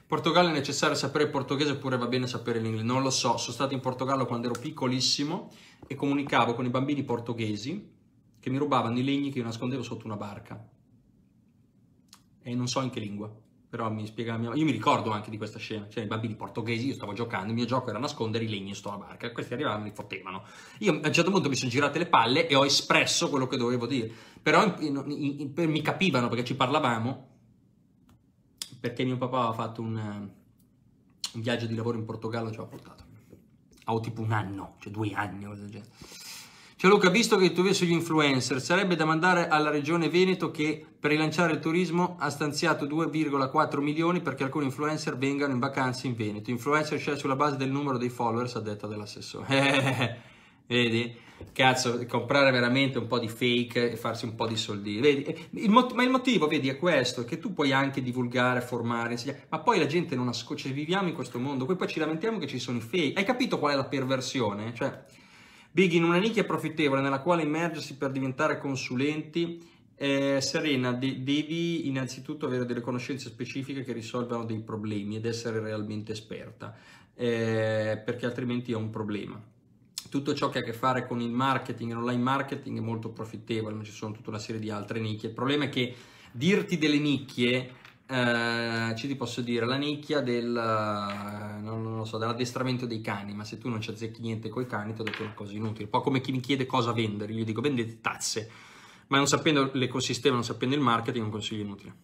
[SPEAKER 1] Portogallo è necessario sapere il portoghese oppure va bene sapere l'inglese? Non lo so, sono stato in Portogallo quando ero piccolissimo e comunicavo con i bambini portoghesi che mi rubavano i legni che io nascondevo sotto una barca. E non so in che lingua, però mi spiega mia... Io mi ricordo anche di questa scena, cioè i bambini portoghesi, io stavo giocando, il mio gioco era nascondere i legni sotto la barca, questi arrivavano e mi fottevano. Io a un certo punto mi sono girate le palle e ho espresso quello che dovevo dire, però in, in, in, mi capivano perché ci parlavamo, perché mio papà aveva fatto un, un viaggio di lavoro in Portogallo, ci ha portato. Avevo tipo un anno, cioè due anni, cosa del genere. Cioè Luca, visto che tu vedi sugli influencer, sarebbe da mandare alla regione Veneto che per rilanciare il turismo ha stanziato 2,4 milioni perché alcuni influencer vengano in vacanze in Veneto. Influencer sceglie sulla base del numero dei followers, a detta dell'assessore. vedi? Cazzo, comprare veramente un po' di fake e farsi un po' di soldi. Vedi? Il mot- ma il motivo, vedi, è questo, che tu puoi anche divulgare, formare, insegnare, ma poi la gente non ascolta, cioè, viviamo in questo mondo, poi, poi ci lamentiamo che ci sono i fake. Hai capito qual è la perversione? Cioè Big, in una nicchia profittevole nella quale immergersi per diventare consulenti, eh, Serena, de- devi innanzitutto avere delle conoscenze specifiche che risolvano dei problemi ed essere realmente esperta, eh, perché altrimenti è un problema. Tutto ciò che ha a che fare con il marketing e l'online marketing è molto profittevole, ma ci sono tutta una serie di altre nicchie. Il problema è che dirti delle nicchie eh, ci ti posso dire la nicchia del, eh, non, non so, dell'addestramento dei cani, ma se tu non ci azzecchi niente con i cani ti ho detto una cosa inutile. Un po' come chi mi chiede cosa vendere, io dico vendete tazze, ma non sapendo l'ecosistema, non sapendo il marketing, un consiglio inutile.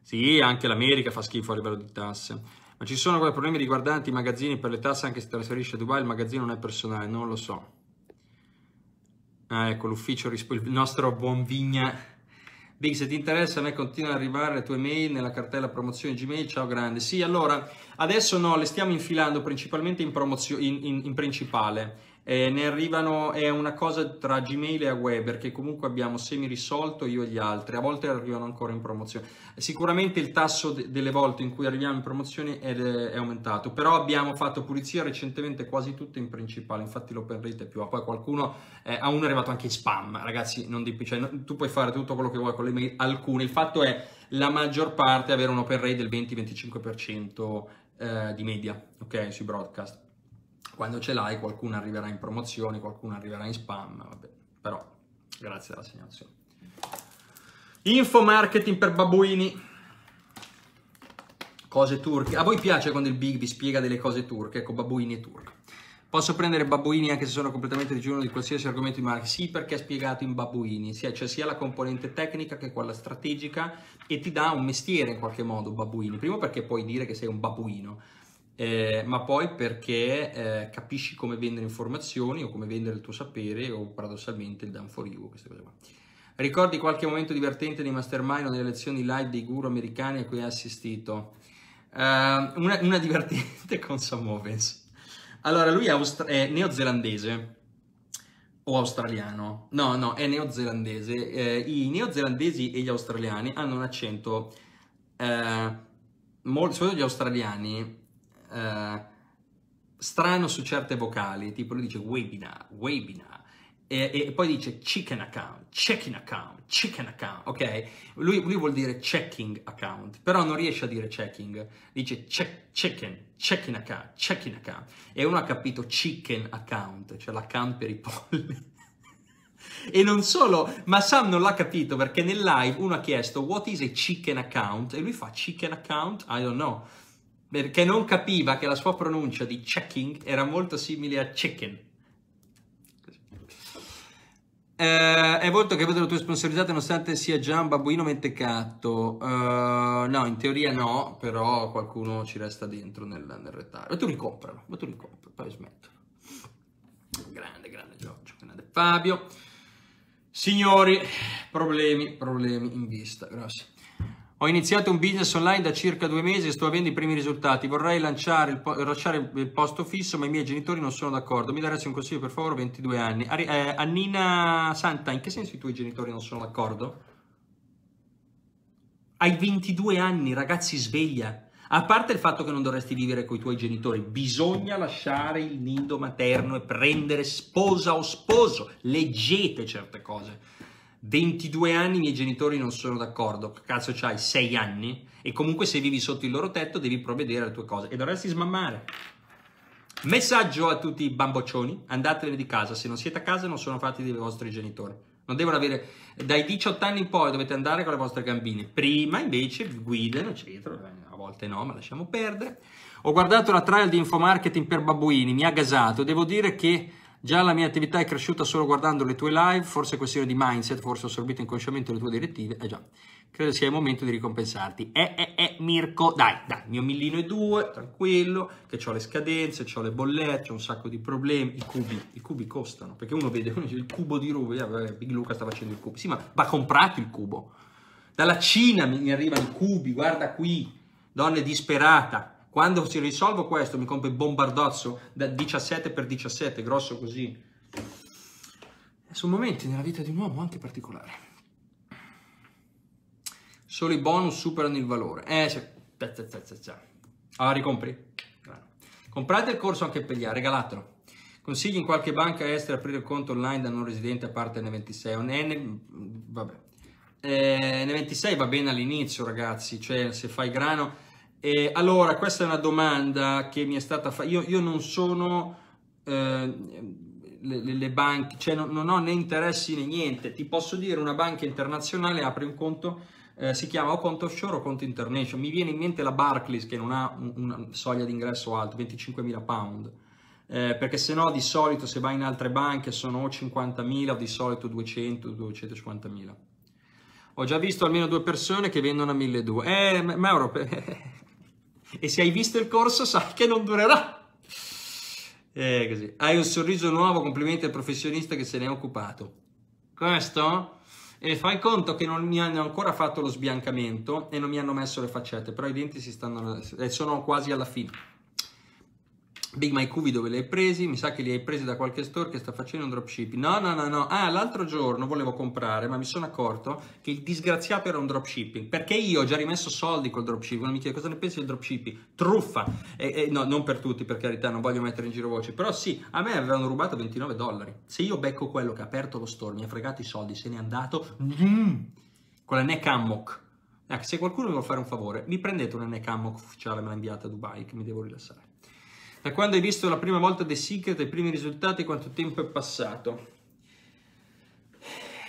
[SPEAKER 1] Sì, anche l'America fa schifo a livello di tasse. Ma ci sono problemi riguardanti i magazzini per le tasse anche se trasferisce a Dubai, il magazzino non è personale, non lo so. Ah, ecco, l'ufficio, il nostro buon Vigna Big, se ti interessa, a me continua ad arrivare le tue mail nella cartella promozioni Gmail. Ciao grande. Sì, allora, adesso no, le stiamo infilando principalmente in, promozio- in, in, in principale eh, ne arrivano, è una cosa tra Gmail e Weber che comunque abbiamo semi risolto io e gli altri, a volte arrivano ancora in promozione. Sicuramente il tasso de- delle volte in cui arriviamo in promozione è, è, aumentato, però abbiamo fatto pulizia recentemente quasi tutte in principale, infatti l'open rate è più, poi qualcuno, eh, a uno è arrivato anche in spam, ragazzi, non di, cioè, tu puoi fare tutto quello che vuoi con le mail, alcune, il fatto è la maggior parte avere un open rate del 20-25% eh, di media, ok, sui broadcast quando ce l'hai qualcuno arriverà in promozione, qualcuno arriverà in spam, vabbè, però grazie della segnalazione. Info marketing per babuini. Cose turche. A voi piace quando il big vi spiega delle cose turche? Ecco, babuini e turco. Posso prendere babbuini anche se sono completamente digiuno di qualsiasi argomento di marketing? Sì, perché è spiegato in babbuini, cioè sia la componente tecnica che quella strategica e ti dà un mestiere in qualche modo babbuini. Primo perché puoi dire che sei un babbuino, eh, ma poi perché eh, capisci come vendere informazioni o come vendere il tuo sapere o paradossalmente il done for you, queste cose qua. Ricordi qualche momento divertente nei mastermind o nelle lezioni live dei guru americani a cui hai assistito? Uh, una, una, divertente con Sam Owens. Allora, lui è, austra- è neozelandese o australiano? No, no, è neozelandese. Eh, I neozelandesi e gli australiani hanno un accento, eh, molto, soprattutto gli australiani, eh, strano su certe vocali, tipo lui dice webinar, webinar, e, e, poi dice chicken account, checking account, chicken account, ok? Lui, lui, vuol dire checking account, però non riesce a dire checking, dice check, chicken, checking account, checking account. E uno ha capito chicken account, cioè l'account per i polli. e non solo, ma Sam non l'ha capito perché nel live uno ha chiesto what is a chicken account e lui fa chicken account, I don't know, perché non capiva che la sua pronuncia di checking era molto simile a chicken. Eh, è volto che vedo le tue sponsorizzate nonostante sia già un babbuino mentecato. Uh, no, in teoria no, però qualcuno ci resta dentro nel, nel rettare. Ma tu ricompralo, ma tu ricompralo, poi smetto. Grande, grande Giorgio, grande Fabio. Signori, problemi, problemi in vista, grossi. Ho iniziato un business online da circa due mesi e sto avendo i primi risultati. Vorrei lanciare il, po- lasciare il posto fisso, ma i miei genitori non sono d'accordo. Mi daresti un consiglio, per favore? 22 anni. Ari- eh, Annina Santa, in che senso i tuoi genitori non sono d'accordo? Hai 22 anni, ragazzi, sveglia. A parte il fatto che non dovresti vivere con i tuoi genitori, bisogna lasciare il nido materno e prendere sposa o sposo. Leggete certe cose 22 anni i miei genitori non sono d'accordo, cazzo c'hai 6 anni e comunque se vivi sotto il loro tetto devi provvedere alle tue cose e dovresti smammare. Messaggio a tutti i bamboccioni, andatevene di casa, se non siete a casa non sono fatti dei vostri genitori. Non devono avere, dai 18 anni in poi dovete andare con le vostre gambine, prima invece guidano, eccetera, a volte no, ma lasciamo perdere. Ho guardato la trial di infomarketing per babbuini, mi ha gasato, devo dire che Già la mia attività è cresciuta solo guardando le tue live, forse è questione di mindset, forse ho assorbito inconsciamente le tue direttive. Eh già, credo sia il momento di ricompensarti. Eh, eh, eh, Mirko, dai, dai, mio millino e due, tranquillo, che ho le scadenze, ho le bollette, ho un sacco di problemi. I cubi, i cubi costano, perché uno vede uno dice, il cubo di Ruby, eh, Big Luca sta facendo il cubo. Sì, ma va comprato il cubo. Dalla Cina mi arrivano i cubi, guarda qui, donne disperata, quando si risolvo questo mi compro il bombardozzo da 17 x 17, grosso così. Sono momenti nella vita di un uomo anche particolari. Solo i bonus superano il valore. Eh, se... Allora ricompri? Comprate il corso anche per gli regalatelo. Consigli in qualche banca estera aprire il conto online da non residente a parte N26? N... Vabbè. Eh, N26 va bene all'inizio, ragazzi, cioè se fai grano e allora, questa è una domanda che mi è stata fatta. Io, io, non sono eh, le, le, banche, cioè non, non, ho né interessi né niente. Ti posso dire, una banca internazionale apre un conto, eh, si chiama o conto offshore o conto international. Mi viene in mente la Barclays che non ha un, una soglia di ingresso alta, 25.000 pound. Eh, perché se no di solito se vai in altre banche sono o 50.000 o di solito 200, 250.000. Ho già visto almeno due persone che vendono a 1.200. Eh, Mauro, e se hai visto il corso sai che non durerà. Eh, così. Hai un sorriso nuovo, complimenti al professionista che se ne è occupato. Questo? E fai conto che non mi hanno ancora fatto lo sbiancamento e non mi hanno messo le faccette, però i denti si stanno, eh, sono quasi alla fine. Big My Cubi dove li hai presi? Mi sa che li hai presi da qualche store che sta facendo un dropshipping. No, no, no, no. Ah, l'altro giorno volevo comprare, ma mi sono accorto che il disgraziato era un dropshipping. Perché io ho già rimesso soldi col dropshipping. Uno mi chiede cosa ne pensi del dropshipping? Truffa. E, e, no, non per tutti, per carità, non voglio mettere in giro voci. Però sì, a me avevano rubato 29 dollari. Se io becco quello che ha aperto lo store, mi ha fregato i soldi, se n'è andato, mm, con la neck hammock. Ecco, se qualcuno mi vuole fare un favore, mi prendete una neck hammock ufficiale, me l'ha inviata a Dubai, che mi devo rilassare. Da quando hai visto la prima volta The Secret, i primi risultati, quanto tempo è passato?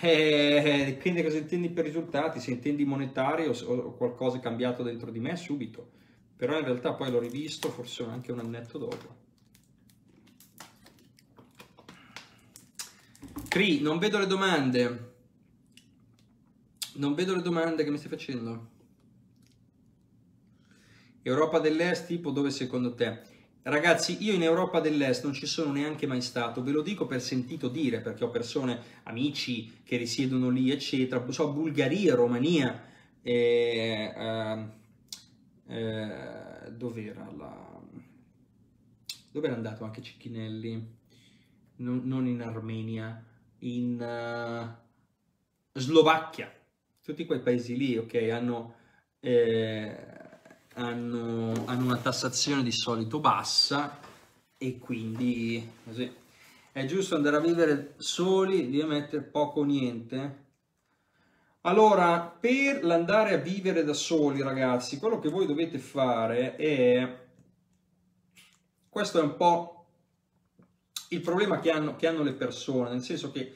[SPEAKER 1] Eh, dipende cosa intendi per risultati, se intendi monetari o, o qualcosa è cambiato dentro di me, subito. Però in realtà poi l'ho rivisto forse anche un annetto dopo. Cri, non vedo le domande. Non vedo le domande che mi stai facendo. Europa dell'Est, tipo dove secondo te? Ragazzi, io in Europa dell'Est non ci sono neanche mai stato, ve lo dico per sentito dire, perché ho persone, amici che risiedono lì, eccetera. So, Bulgaria, Romania, eh, eh, eh, dov'era la... Dove era andato anche Cicchinelli? Non, non in Armenia, in uh, Slovacchia. Tutti quei paesi lì, ok, hanno... Eh, hanno, hanno una tassazione di solito bassa e quindi così. è giusto andare a vivere soli, di mettere poco o niente. Allora, per andare a vivere da soli, ragazzi, quello che voi dovete fare è... Questo è un po' il problema che hanno, che hanno le persone, nel senso che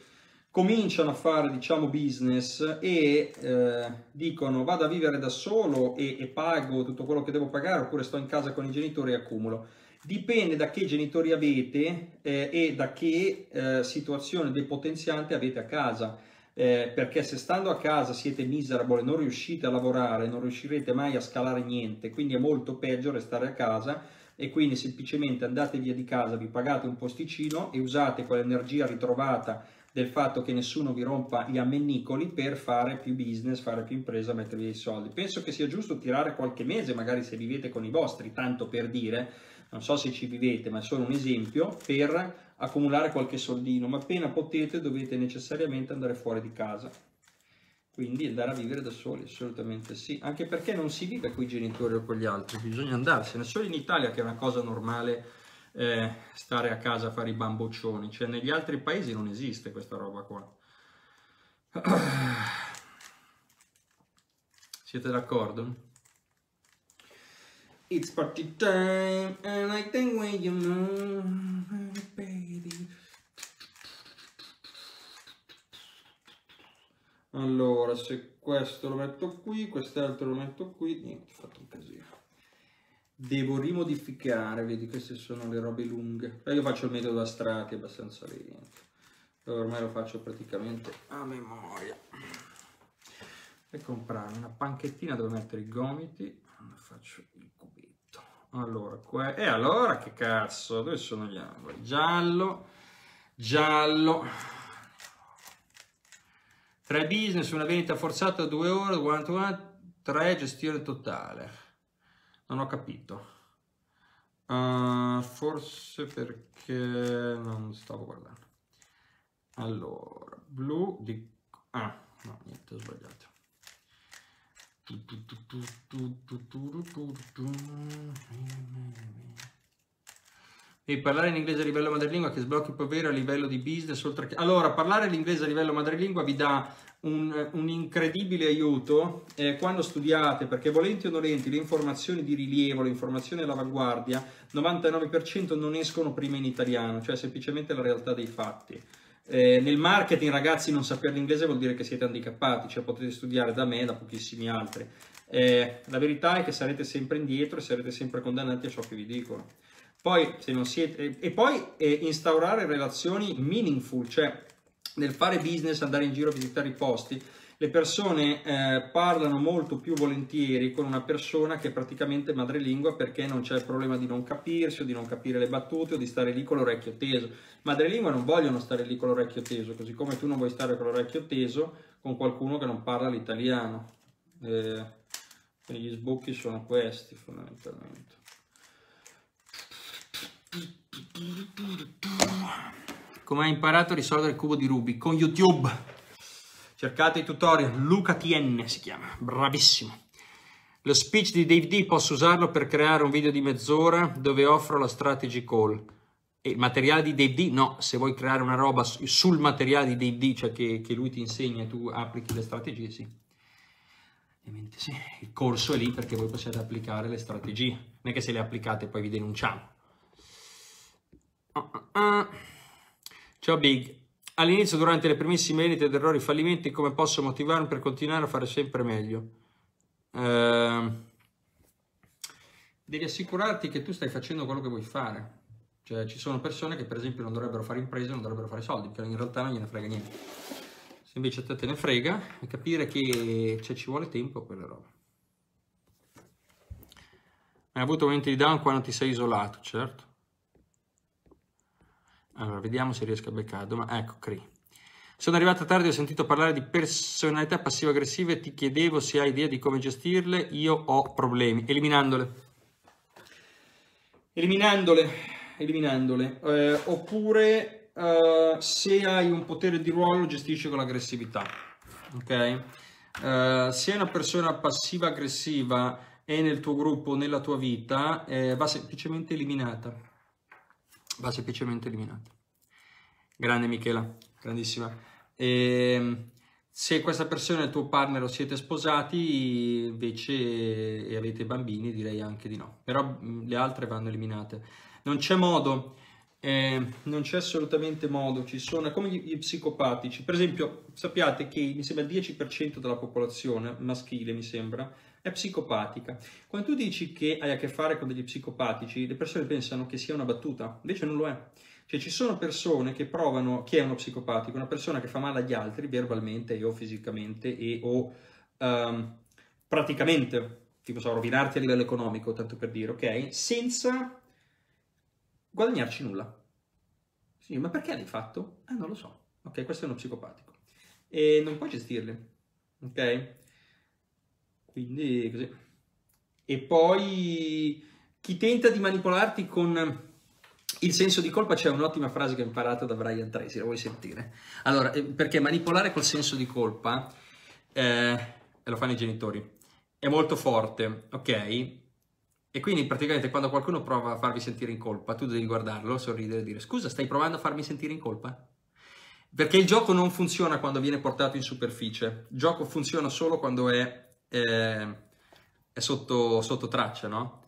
[SPEAKER 1] cominciano a fare diciamo business e eh, dicono vado a vivere da solo e, e, pago tutto quello che devo pagare oppure sto in casa con i genitori e accumulo. Dipende da che genitori avete eh, e da che eh, situazione depotenziante avete a casa. Eh, perché se stando a casa siete miserabili non riuscite a lavorare non riuscirete mai a scalare niente quindi è molto peggio restare a casa e quindi semplicemente andate via di casa vi pagate un posticino e usate quell'energia ritrovata del fatto che nessuno vi rompa gli ammennicoli per fare più business, fare più impresa, mettervi dei soldi. Penso che sia giusto tirare qualche mese, magari se vivete con i vostri, tanto per dire, non so se ci vivete, ma è solo un esempio, per accumulare qualche soldino, ma appena potete dovete necessariamente andare fuori di casa. Quindi andare a vivere da soli, assolutamente sì, anche perché non si vive con i genitori o con gli altri, bisogna andarsene, solo in Italia che è una cosa normale eh, stare a casa a fare i bamboccioni, cioè negli altri paesi non esiste questa roba qua. Siete d'accordo? It's party time and I think when you know, baby. Allora, se questo lo metto qui, quest'altro lo metto qui, niente, fatto devo rimodificare, vedi queste sono le robe lunghe, poi io faccio il metodo a strati abbastanza lento, ormai lo faccio praticamente a memoria. E comprare una panchettina dove mettere i gomiti, faccio il cubetto. Allora, qua, e allora che cazzo, dove sono gli angoli? Giallo, giallo, tre business, una vendita forzata, due ore, one to one, tre gestione totale. Non ho capito. Uh, forse perché non stavo guardando. Allora, blu di... Ah, no, niente, ho sbagliato. E parlare in inglese a livello madrelingua che sblocchi poi vero a livello di business oltre che... Allora, parlare l'inglese a livello madrelingua vi dà un, un incredibile aiuto eh, quando studiate, perché volenti o nolenti le informazioni di rilievo, le informazioni all'avanguardia, 99% non escono prima in italiano, cioè semplicemente la realtà dei fatti. Eh, nel marketing, ragazzi, non sapere l'inglese vuol dire che siete handicappati, cioè potete studiare da me e da pochissimi altri. Eh, la verità è che sarete sempre indietro e sarete sempre condannati a ciò che vi dicono. Poi, se non siete, e poi eh, instaurare relazioni meaningful, cioè nel fare business, andare in giro a visitare i posti, le persone eh, parlano molto più volentieri con una persona che è praticamente madrelingua perché non c'è il problema di non capirsi o di non capire le battute o di stare lì con l'orecchio teso. Madrelingua non vogliono stare lì con l'orecchio teso, così come tu non vuoi stare con l'orecchio teso con qualcuno che non parla l'italiano. Eh, gli sbocchi sono questi fondamentalmente. Come hai imparato a risolvere il cubo di Rubik? Con YouTube. Cercate i tutorial. Luca TN si chiama. Bravissimo. Lo speech di Dave D posso usarlo per creare un video di mezz'ora dove offro la strategy call. E il materiale di Dave D, no, se vuoi creare una roba sul materiale di Dave D, cioè che, che lui ti insegna e tu applichi le strategie, sì. Ovviamente sì, il corso è lì perché voi possiate applicare le strategie. Non è che se le applicate poi vi denunciamo. Uh, uh, uh. Ciao Big. All'inizio, durante le primissime vendite ed errori fallimenti, come posso motivarmi per continuare a fare sempre meglio? Eh, devi assicurarti che tu stai facendo quello che vuoi fare. Cioè ci sono persone che per esempio non dovrebbero fare imprese, non dovrebbero fare soldi, perché in realtà non gliene frega niente. Se invece a te te ne frega, e capire che cioè, ci vuole tempo quella roba. Hai avuto momenti di down quando ti sei isolato, certo. Allora, vediamo se riesco a beccare. Ma ecco, Cree. Sono arrivata tardi, ho sentito parlare di personalità passivo-aggressive, ti chiedevo se hai idea di come gestirle, io ho problemi, eliminandole. Eliminandole, eliminandole. Eh, oppure eh, se hai un potere di ruolo gestisci con l'aggressività. Ok? Eh, se una persona passiva-aggressiva è nel tuo gruppo, nella tua vita, eh, va semplicemente eliminata. Va semplicemente eliminata. Grande Michela, grandissima. E, ehm, se questa persona è il tuo partner o siete sposati invece e avete bambini direi anche di no, però le altre vanno eliminate. Non c'è modo, eh, non c'è assolutamente modo, ci sono come gli, gli, psicopatici, per esempio sappiate che mi sembra il 10% della popolazione maschile mi sembra è psicopatica. Quando tu dici che hai a che fare con degli psicopatici le persone pensano che sia una battuta, invece non lo è. Cioè ci sono persone che provano, chi è uno psicopatico? Una persona che fa male agli altri verbalmente e o fisicamente e o um, praticamente, tipo so, rovinarti a livello economico, tanto per dire, ok? Senza guadagnarci nulla. Sì, ma perché l'hai fatto? Eh, non lo so. Ok, questo è uno psicopatico. E non puoi gestirli, ok? Quindi così. E poi chi tenta di manipolarti con il senso di colpa c'è un'ottima frase che ho imparato da Brian Tracy, la vuoi sentire? Allora, eh, perché manipolare col senso di colpa, eh, e lo fanno i genitori, è molto forte, ok? E quindi praticamente quando qualcuno prova a farvi sentire in colpa, tu devi guardarlo, sorridere e dire scusa, stai provando a farmi sentire in colpa? Perché il gioco non funziona quando viene portato in superficie, il gioco funziona solo quando è, eh, è sotto, sotto traccia, no?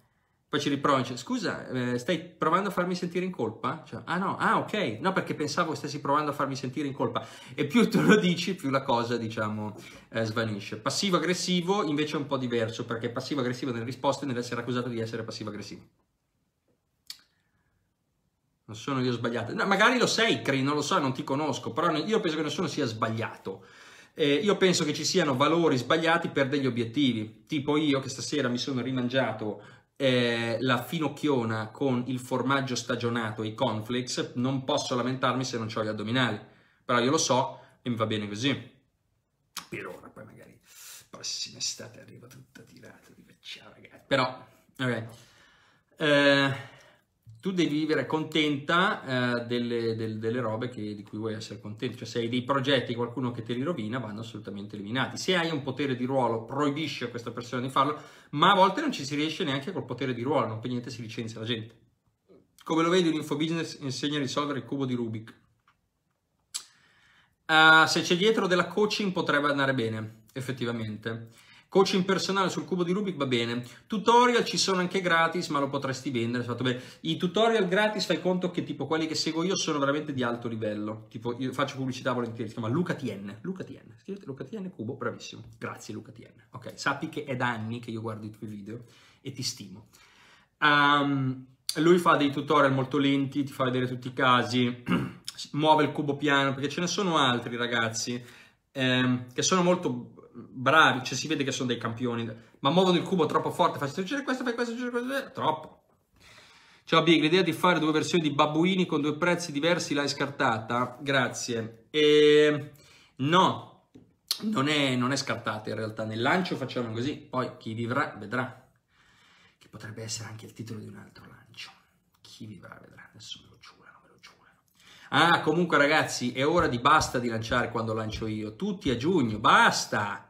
[SPEAKER 1] Poi ci riprovo e dice, scusa, eh, stai provando a farmi sentire in colpa? Cioè, ah no, ah ok, no perché pensavo stessi provando a farmi sentire in colpa. E più tu lo dici, più la cosa, diciamo, eh, svanisce. Passivo-aggressivo invece è un po' diverso, perché passivo-aggressivo nelle risposte nell'essere accusato di essere passivo-aggressivo. Non sono io sbagliato. No, magari lo sei, Cri, non lo so, non ti conosco, però io penso che nessuno sia sbagliato. Eh, io penso che ci siano valori sbagliati per degli obiettivi. Tipo io che stasera mi sono rimangiato eh, la finocchiona con il formaggio stagionato e i cornflakes, non posso lamentarmi se non ho gli addominali. Però io lo so e mi va bene così. Per ora, poi magari prossima estate arriva tutta tirata. Ciao ragazzi. Però, ok. Eh, tu devi vivere contenta eh, delle, del, delle, robe che, di cui vuoi essere contento. Cioè, se hai dei progetti, qualcuno che te li rovina, vanno assolutamente eliminati. Se hai un potere di ruolo, proibisci a questa persona di farlo, ma a volte non ci si riesce neanche col potere di ruolo, non per niente si licenzia la gente. Come lo vedi, un infobusiness insegna a risolvere il cubo di Rubik. Uh, se c'è dietro della coaching potrebbe andare bene, effettivamente. Coaching personale sul cubo di Rubik va bene. Tutorial ci sono anche gratis, ma lo potresti vendere. I tutorial gratis fai conto che tipo quelli che seguo io sono veramente di alto livello. Tipo io faccio pubblicità volentieri, si chiama Luca TN. Luca TN. Scrivete Luca TN Cubo, bravissimo. Grazie Luca TN. Ok, sappi che è da anni che io guardo i tuoi video e ti stimo. Um, lui fa dei tutorial molto lenti, ti fa vedere tutti i casi, muove il cubo piano, perché ce ne sono altri ragazzi ehm, che sono molto bravi, cioè si vede che sono dei campioni, ma muovono il cubo troppo forte, fai succedere questo, fai questo, succede questo, troppo. Ciao Big, l'idea di fare due versioni di babbuini con due prezzi diversi l'hai scartata? Grazie. E... No, non è, non è scartata in realtà, nel lancio facciamo così, poi chi vivrà vedrà, che potrebbe essere anche il titolo di un altro lancio. Chi vivrà vedrà, adesso me lo giurano, me lo giurano. Ah, comunque ragazzi, è ora di basta di lanciare quando lancio io, tutti a giugno, basta!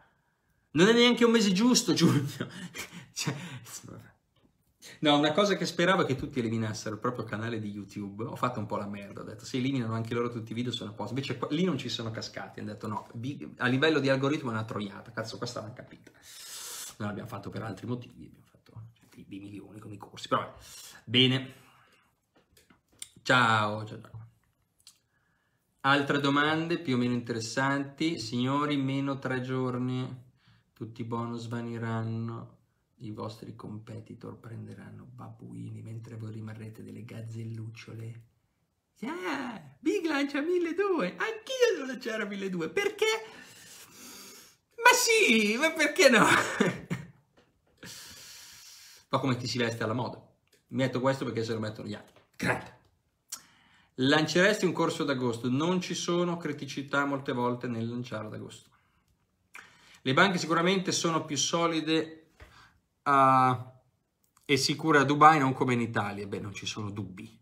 [SPEAKER 1] Non è neanche un mese giusto, giugno. cioè, no, una cosa che speravo è che tutti eliminassero il proprio canale di YouTube. Ho fatto un po' la merda, ho detto se eliminano anche loro tutti i video sono a posto. Invece lì non ci sono cascati, hanno detto no, a livello di algoritmo è una troiata. Cazzo, questa l'hanno capita. Non l'abbiamo fatto per altri motivi, abbiamo fatto cioè, dei milioni con i corsi. Però bene. Ciao, ciao, ciao. Altre domande più o meno interessanti? Signori, meno tre giorni tutti i bonus vaniranno. i vostri competitor prenderanno babbuini mentre voi rimarrete delle gazzellucciole. Yeah, Big lancia 1200, anch'io devo lanciare a 1200, perché? Ma sì, ma perché no? ma come ti si veste alla moda. Metto questo perché se lo mettono gli altri. Grande. Lanceresti un corso ad agosto? Non ci sono criticità molte volte nel lanciare ad agosto. Le banche sicuramente sono più solide uh, e sicure a Dubai, non come in Italia. Beh, non ci sono dubbi.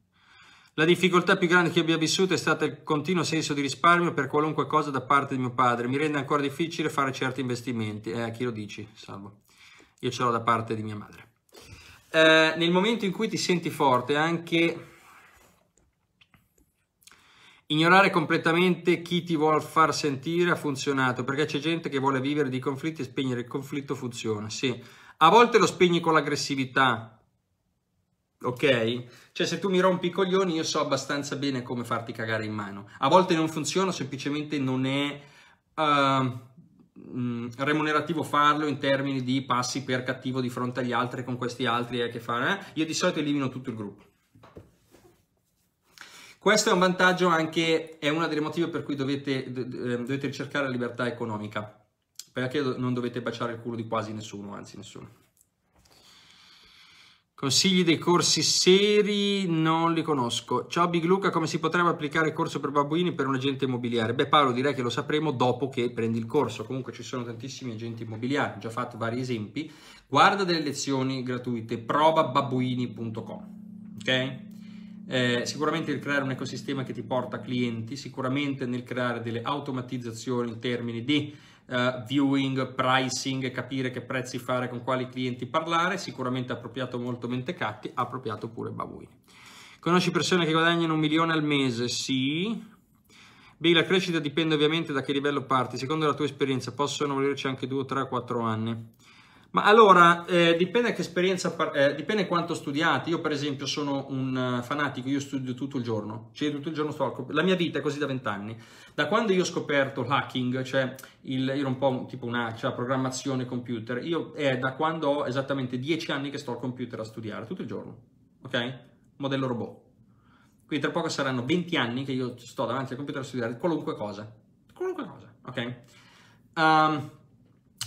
[SPEAKER 1] La difficoltà più grande che abbia vissuto è stata il continuo senso di risparmio per qualunque cosa da parte di mio padre. Mi rende ancora difficile fare certi investimenti. Eh, a chi lo dici, Salvo? Io ce l'ho da parte di mia madre. Eh, nel momento in cui ti senti forte, anche ignorare completamente chi ti vuole far sentire ha funzionato, perché c'è gente che vuole vivere di conflitti e spegnere il conflitto funziona. Sì, a volte lo spegni con l'aggressività, ok? Cioè se tu mi rompi i coglioni io so abbastanza bene come farti cagare in mano. A volte non funziona, semplicemente non è... Uh, remunerativo farlo in termini di passi per cattivo di fronte agli altri con questi altri eh, che fare, eh? io di solito elimino tutto il gruppo. Questo è un vantaggio anche, è una delle motive per cui dovete, dovete ricercare la libertà economica, perché non dovete baciare il culo di quasi nessuno, anzi nessuno. Consigli dei corsi seri non li conosco. Ciao Big Luca, come si potrebbe applicare il corso per babbuini per un agente immobiliare? Beh Paolo, direi che lo sapremo dopo che prendi il corso. Comunque ci sono tantissimi agenti immobiliari, ho già fatto vari esempi. Guarda delle lezioni gratuite, probababbuini.com. Ok? Eh, sicuramente nel creare un ecosistema che ti porta clienti, sicuramente nel creare delle automatizzazioni in termini di uh, viewing, pricing, capire che prezzi fare, con quali clienti parlare, sicuramente appropriato molto Mentecatti, appropriato pure Babuini. Conosci persone che guadagnano un milione al mese? Sì. Beh, la crescita dipende ovviamente da che livello parti. Secondo la tua esperienza possono volerci anche 2, 3, 4 anni. Ma allora, eh, dipende che esperienza, eh, dipende quanto studiate. Io per esempio sono un uh, fanatico, io studio tutto il giorno, cioè tutto il giorno sto, la mia vita è così da vent'anni. Da quando io ho scoperto l'hacking, cioè il, io ero un po' tipo una cioè, programmazione computer, io è da quando ho esattamente dieci anni che sto al computer a studiare, tutto il giorno, ok? Modello robot. Quindi tra poco saranno 20 anni che io sto davanti al computer a studiare qualunque cosa, qualunque cosa, ok? Um,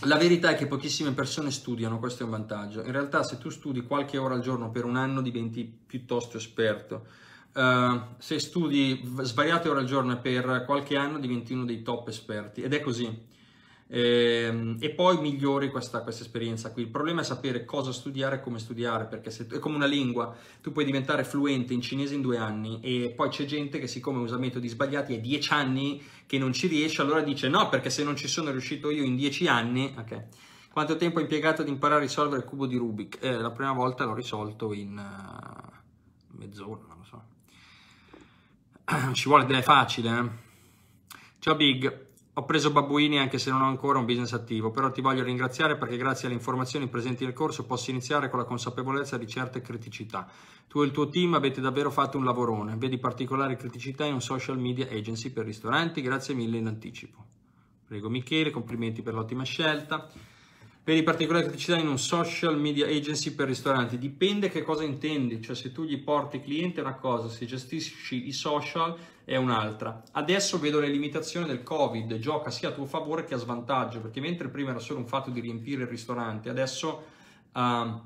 [SPEAKER 1] la verità è che pochissime persone studiano, questo è un vantaggio. In realtà se tu studi qualche ora al giorno per un anno diventi piuttosto esperto. Uh, se studi svariate ore al giorno per qualche anno diventi uno dei top esperti ed è così. E, ehm, e poi migliori questa, questa, esperienza qui. Il problema è sapere cosa studiare e come studiare, perché se, è come una lingua, tu puoi diventare fluente in cinese in due anni e poi c'è gente che siccome usa metodi sbagliati è dieci anni che non ci riesce, allora dice no, perché se non ci sono riuscito io in dieci anni, ok. Quanto tempo hai impiegato ad imparare a risolvere il cubo di Rubik? Eh, la prima volta l'ho risolto in uh, mezz'ora, non lo so. Ci vuole, è facile, eh? Ciao Big, ho preso babbuini anche se non ho ancora un business attivo, però ti voglio ringraziare perché grazie alle informazioni presenti nel corso posso iniziare con la consapevolezza di certe criticità. Tu e il tuo team avete davvero fatto un lavorone, vedi particolari criticità in un social media agency per ristoranti, grazie mille in anticipo. Prego Michele, complimenti per l'ottima scelta. Vedi particolari criticità in un social media agency per ristoranti, dipende che cosa intendi, cioè se tu gli porti clienti è una cosa, se gestisci i social è un'altra. Adesso vedo le limitazioni del Covid, gioca sia a tuo favore che a svantaggio, perché mentre prima era solo un fatto di riempire il ristorante, adesso uh,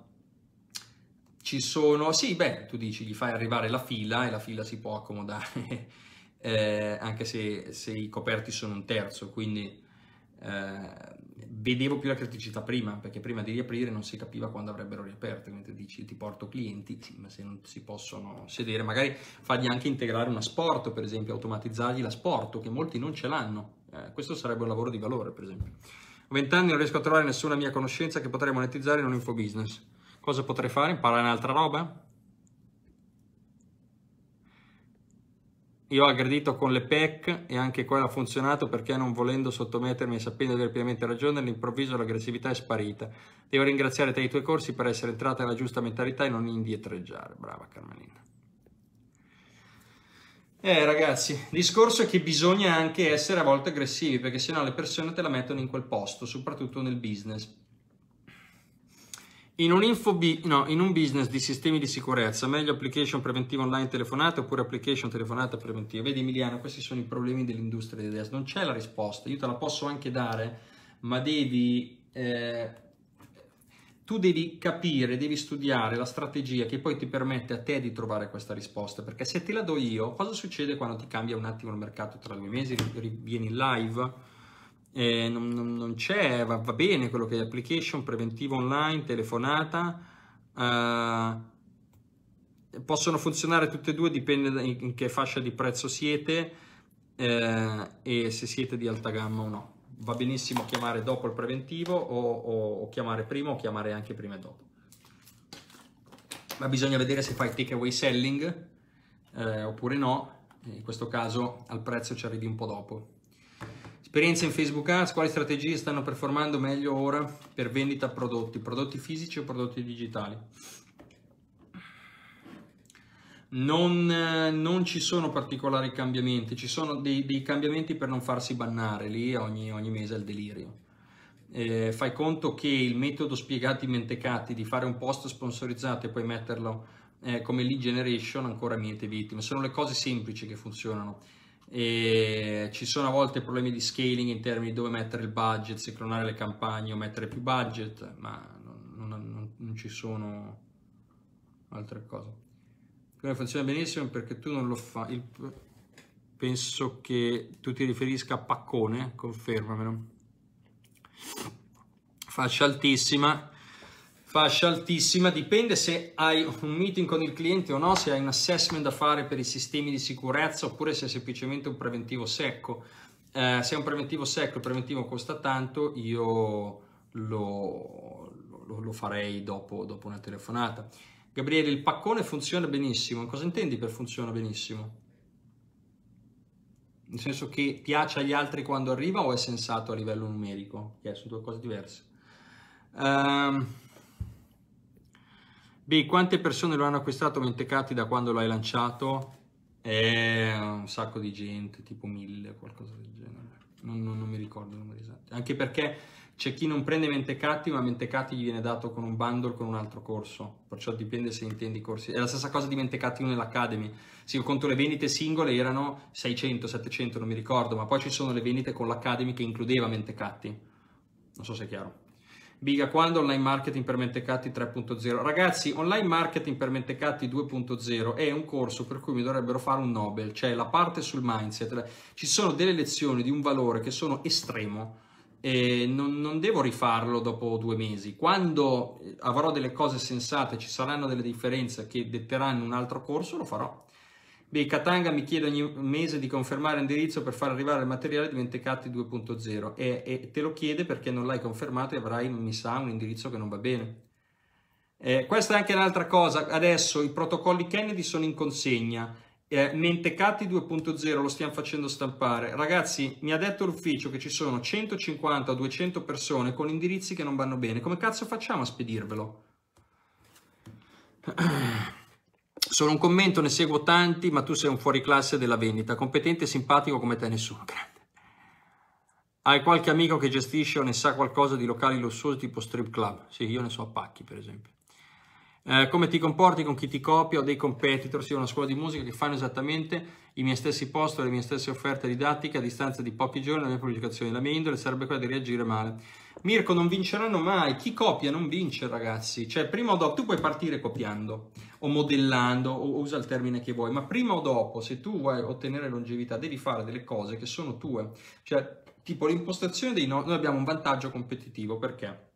[SPEAKER 1] ci sono, sì, beh, tu dici gli fai arrivare la fila e la fila si può accomodare, eh, anche se, se, i coperti sono un terzo, quindi... Eh, vedevo più la criticità prima, perché prima di riaprire non si capiva quando avrebbero riaperto, mentre dici ti porto clienti, sì, ma se non si possono sedere, magari fagli anche integrare una sport, per esempio, automatizzargli la sport, che molti non ce l'hanno. Eh, questo sarebbe un lavoro di valore, per esempio. Ho vent'anni non riesco a trovare nessuna mia conoscenza che potrei monetizzare in un infobusiness. Cosa potrei fare? Imparare un'altra roba? Io ho aggredito con le PEC e anche quello ha funzionato perché non volendo sottomettermi e sapendo di aver pienamente ragione, all'improvviso l'aggressività è sparita. Devo ringraziare te e i tuoi corsi per essere entrata nella giusta mentalità e non indietreggiare. Brava Carmelina. Eh ragazzi, il discorso è che bisogna anche essere a volte aggressivi perché sennò le persone te la mettono in quel posto, soprattutto nel business. In un, infobi- no, in un business di sistemi di sicurezza, meglio application preventiva online telefonata oppure application telefonata preventiva? Vedi Emiliano, questi sono i problemi dell'industria di adesso. Non c'è la risposta, io te la posso anche dare, ma devi... Eh, tu devi capire, devi studiare la strategia che poi ti permette a te di trovare questa risposta, perché se te la do io, cosa succede quando ti cambia un attimo il mercato tra due mesi, vieni live? Eh, non, non, non, c'è, va, va, bene quello che è application, preventiva online, telefonata, eh, possono funzionare tutte e due, dipende in, in che fascia di prezzo siete eh, e se siete di alta gamma o no. Va benissimo chiamare dopo il preventivo o, o, o chiamare prima o chiamare anche prima e dopo. Ma bisogna vedere se fai takeaway selling eh, oppure no, in questo caso al prezzo ci arrivi un po' dopo. Esperienza in Facebook Ads, quali strategie stanno performando meglio ora per vendita prodotti, prodotti fisici o prodotti digitali? Non, non ci sono particolari cambiamenti, ci sono dei, dei, cambiamenti per non farsi bannare, lì ogni, ogni mese il delirio. Eh, fai conto che il metodo spiegato in Mentecatti di fare un post sponsorizzato e poi metterlo eh, come lead generation ancora niente vittime, sono le cose semplici che funzionano e ci sono a volte problemi di scaling in termini di dove mettere il budget, se clonare le campagne o mettere più budget, ma non, non, non ci sono altre cose. Come funziona benissimo perché tu non lo fai. Penso che tu ti riferisca a paccone, confermamelo. Fascia altissima fascia altissima, dipende se hai un meeting con il cliente o no, se hai un assessment da fare per i sistemi di sicurezza oppure se è semplicemente un preventivo secco. Eh, se è un preventivo secco, il preventivo costa tanto, io lo, lo, lo farei dopo, dopo, una telefonata. Gabriele, il paccone funziona benissimo. Cosa intendi per funziona benissimo? Nel senso che piace agli altri quando arriva o è sensato a livello numerico? Che sono due cose diverse. Um, B, quante persone lo hanno acquistato Mentecatti da quando l'hai lanciato? È un sacco di gente, tipo mille, qualcosa del genere. Non, non, non mi ricordo i numeri esatti. Anche perché c'è chi non prende Mentecatti, ma Mentecatti gli viene dato con un bundle con un altro corso. Perciò dipende se intendi i corsi. È la stessa cosa di Mentecatti 1 nell'Academy. Se io conto le vendite singole erano 600, 700, non mi ricordo, ma poi ci sono le vendite con l'Academy che includeva Mentecatti. Non so se è chiaro. Biga, quando online marketing per mentecatti 3.0? Ragazzi, online marketing per mentecatti 2.0 è un corso per cui mi dovrebbero fare un Nobel, cioè la parte sul mindset. Ci sono delle lezioni di un valore che sono estremo e non, non devo rifarlo dopo due mesi. Quando avrò delle cose sensate, ci saranno delle differenze che detteranno un altro corso, lo farò. Beh, Katanga mi chiede ogni mese di confermare l'indirizzo per far arrivare il materiale di Mentecatti 2.0 e, e, te lo chiede perché non l'hai confermato e avrai, mi sa, un indirizzo che non va bene. Eh, questa è anche un'altra cosa, adesso i protocolli Kennedy sono in consegna, eh, Mentecatti 2.0 lo stiamo facendo stampare. Ragazzi, mi ha detto l'ufficio che ci sono 150 o 200 persone con indirizzi che non vanno bene. Come cazzo facciamo a spedirvelo? Sono un commento, ne seguo tanti, ma tu sei un fuoriclasse della vendita, competente e simpatico come te nessuno. Grande. Hai qualche amico che gestisce o ne sa qualcosa di locali lussuosi tipo strip club? Sì, io ne so a pacchi, per esempio. Eh, come ti comporti con chi ti copia o dei competitor, sia una scuola di musica che fanno esattamente i miei stessi post le mie stesse offerte didattiche a distanza di pochi giorni la mia pubblicazione. La mia indole sarebbe quella di reagire male. Mirko, non vinceranno mai. Chi copia non vince, ragazzi. Cioè, prima o dopo, tu puoi partire copiando o modellando, o usa il termine che vuoi, ma prima o dopo, se tu vuoi ottenere longevità, devi fare delle cose che sono tue. Cioè, tipo l'impostazione dei no... Noi abbiamo un vantaggio competitivo perché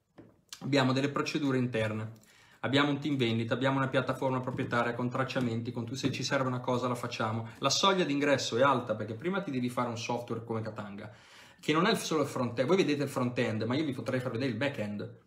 [SPEAKER 1] abbiamo delle procedure interne abbiamo un team vendita, abbiamo una piattaforma proprietaria con tracciamenti, con tu se ci serve una cosa la facciamo. La soglia d'ingresso è alta perché prima ti devi fare un software come Katanga che non è solo il front-end, voi vedete il front-end, ma io vi potrei far vedere il back-end,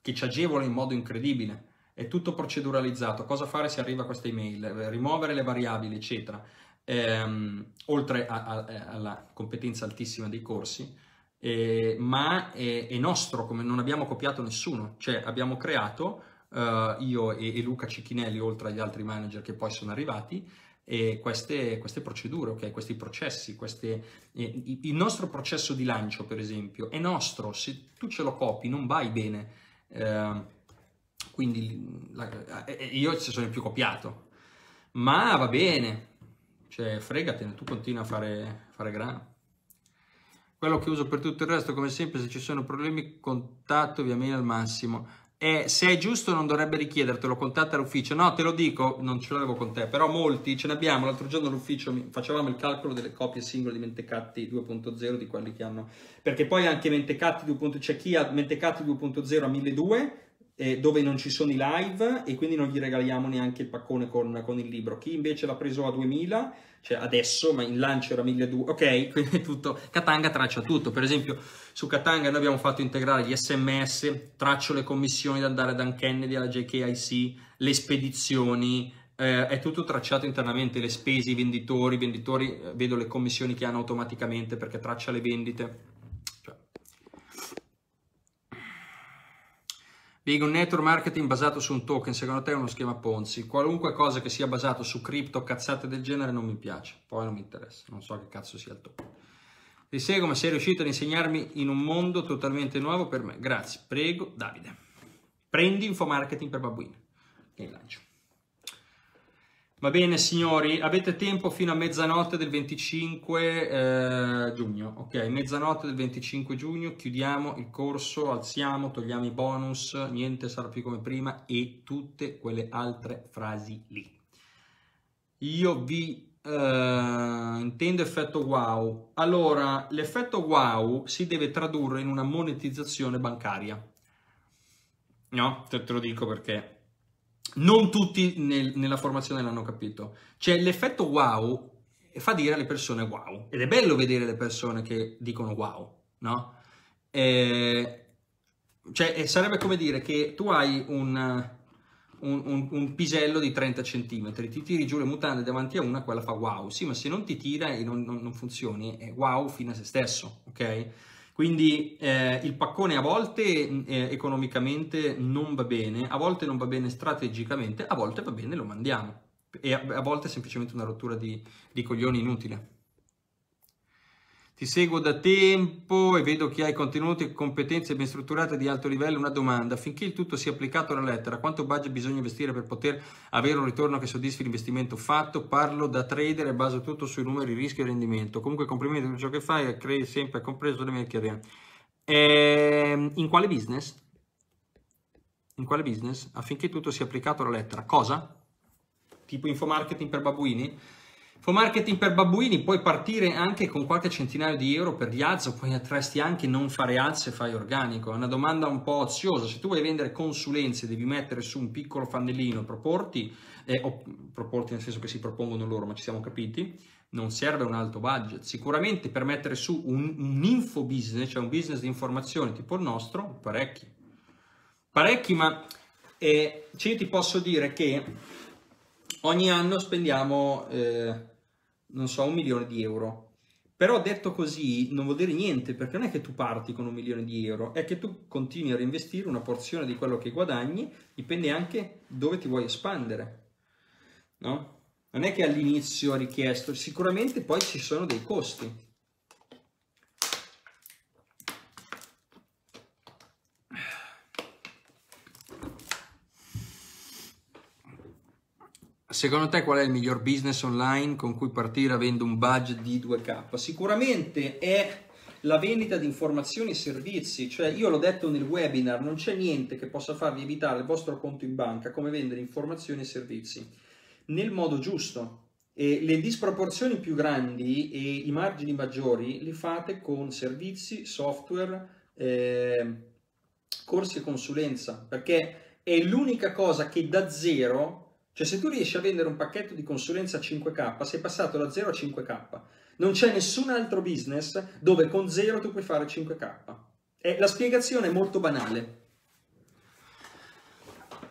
[SPEAKER 1] che ci agevola in modo incredibile, è tutto proceduralizzato, cosa fare se arriva questa email, rimuovere le variabili, eccetera, ehm, oltre a, a, alla competenza altissima dei corsi, eh, ma è, è, nostro, come non abbiamo copiato nessuno, cioè abbiamo creato, uh, io e, e Luca Cicchinelli, oltre agli altri manager che poi sono arrivati, e queste, queste procedure, okay? questi processi, queste, eh, il nostro processo di lancio per esempio è nostro, se tu ce lo copi non vai bene, eh, quindi la, eh, io ci sono più copiato, ma va bene, cioè fregatene, tu continui a fare, fare grano. Quello che uso per tutto il resto, come sempre, se ci sono problemi, contatto via mail al massimo. E se è giusto non dovrebbe richiedertelo, contatta l'ufficio. No, te lo dico, non ce l'avevo con te, però molti ce ne abbiamo. L'altro giorno all'ufficio facevamo il calcolo delle copie singole di Mentecatti 2.0 di quelli che hanno. Perché poi anche Mentecatti 2.0, c'è chi ha Mentecatti 2.0 a 1200 eh, dove non ci sono i live e quindi non gli regaliamo neanche il paccone con, con il libro. Chi invece l'ha preso a 2000 cioè adesso, ma in lancio era 1200, ok, quindi tutto, Katanga traccia tutto, per esempio su Katanga noi abbiamo fatto integrare gli sms, traccio le commissioni da andare da Kennedy alla JKIC, le spedizioni, eh, è tutto tracciato internamente, le spese, i venditori, i venditori, eh, vedo le commissioni che hanno automaticamente perché traccia le vendite. Dico un network marketing basato su un token, secondo te è uno schema Ponzi? Qualunque cosa che sia basato su cripto, cazzate del genere non mi piace, poi non mi interessa, non so che cazzo sia il token. Ti seguo, ma sei riuscito ad insegnarmi in un mondo totalmente nuovo per me. Grazie, prego, Davide. Prendi info marketing per babbuini. E lancio. Va bene signori, avete tempo fino a mezzanotte del 25 eh, giugno, ok? Mezzanotte del 25 giugno chiudiamo il corso, alziamo, togliamo i bonus, niente sarà più come prima e tutte quelle altre frasi lì. Io vi eh, intendo effetto wow. Allora, l'effetto wow si deve tradurre in una monetizzazione bancaria. No, te, te lo dico perché non tutti nel, nella formazione l'hanno capito. Cioè l'effetto wow fa dire alle persone wow. Ed è bello vedere le persone che dicono wow, no? E, cioè sarebbe come dire che tu hai un, un, un, un, pisello di 30 cm, ti tiri giù le mutande davanti a una, quella fa wow. Sì, ma se non ti tira e non, non, non funzioni, è wow fino a se stesso, ok? Quindi eh, il paccone a volte eh, economicamente non va bene, a volte non va bene strategicamente, a volte va bene, lo mandiamo. E a, a volte è semplicemente una rottura di, di coglioni inutile. Ti seguo da tempo e vedo che hai contenuti e competenze ben strutturate di alto livello. Una domanda, finché il tutto sia applicato alla lettera, quanto budget bisogna investire per poter avere un ritorno che soddisfi l'investimento fatto? Parlo da trader e baso tutto sui numeri rischio e rendimento. Comunque complimenti per ciò che fai e crei sempre, compreso le mie chiarine. Ehm, in quale business? In quale business? Affinché tutto sia applicato alla lettera. Cosa? Tipo infomarketing per babuini? Marketing per babbuini puoi partire anche con qualche centinaio di euro per gli ads o potresti anche non fare ads e fai organico. È una domanda un po' oziosa. Se tu vuoi vendere consulenze devi mettere su un piccolo fannellino, proporti, eh, o proporti nel senso che si propongono loro, ma ci siamo capiti, non serve un alto budget. Sicuramente per mettere su un, un info business, cioè un business di informazione tipo il nostro, parecchi. Parecchi, ma eh, cioè ti posso dire che ogni anno spendiamo... Eh, non so, un milione di euro. Però detto così non vuol dire niente, perché non è che tu parti con un milione di euro, è che tu continui a reinvestire una porzione di quello che guadagni, dipende anche dove ti vuoi espandere. No? Non è che all'inizio ha richiesto, sicuramente poi ci sono dei costi. Secondo te qual è il miglior business online con cui partire avendo un budget di 2K? Sicuramente è la vendita di informazioni e servizi, cioè io l'ho detto nel webinar, non c'è niente che possa farvi evitare il vostro conto in banca come vendere informazioni e servizi nel modo giusto. E le disproporzioni più grandi e i margini maggiori li fate con servizi, software, eh, corsi e consulenza, perché è l'unica cosa che da zero cioè se tu riesci a vendere un pacchetto di consulenza a 5k, sei passato da 0 a 5k. Non c'è nessun altro business dove con 0 tu puoi fare 5k. E la spiegazione è molto banale.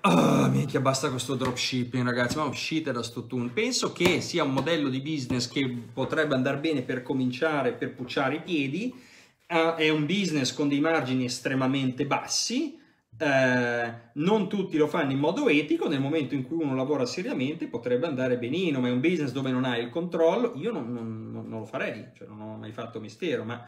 [SPEAKER 1] Oh, minchia, basta questo dropshipping, ragazzi, ma uscite da sto tune. Penso che sia un modello di business che potrebbe andare bene per cominciare, per pucciare i piedi. Uh, è un business con dei margini estremamente bassi, eh, non tutti lo fanno in modo etico, nel momento in cui uno lavora seriamente potrebbe andare benino, ma è un business dove non hai il controllo, io non, non, non lo farei, cioè non ho mai fatto mistero, ma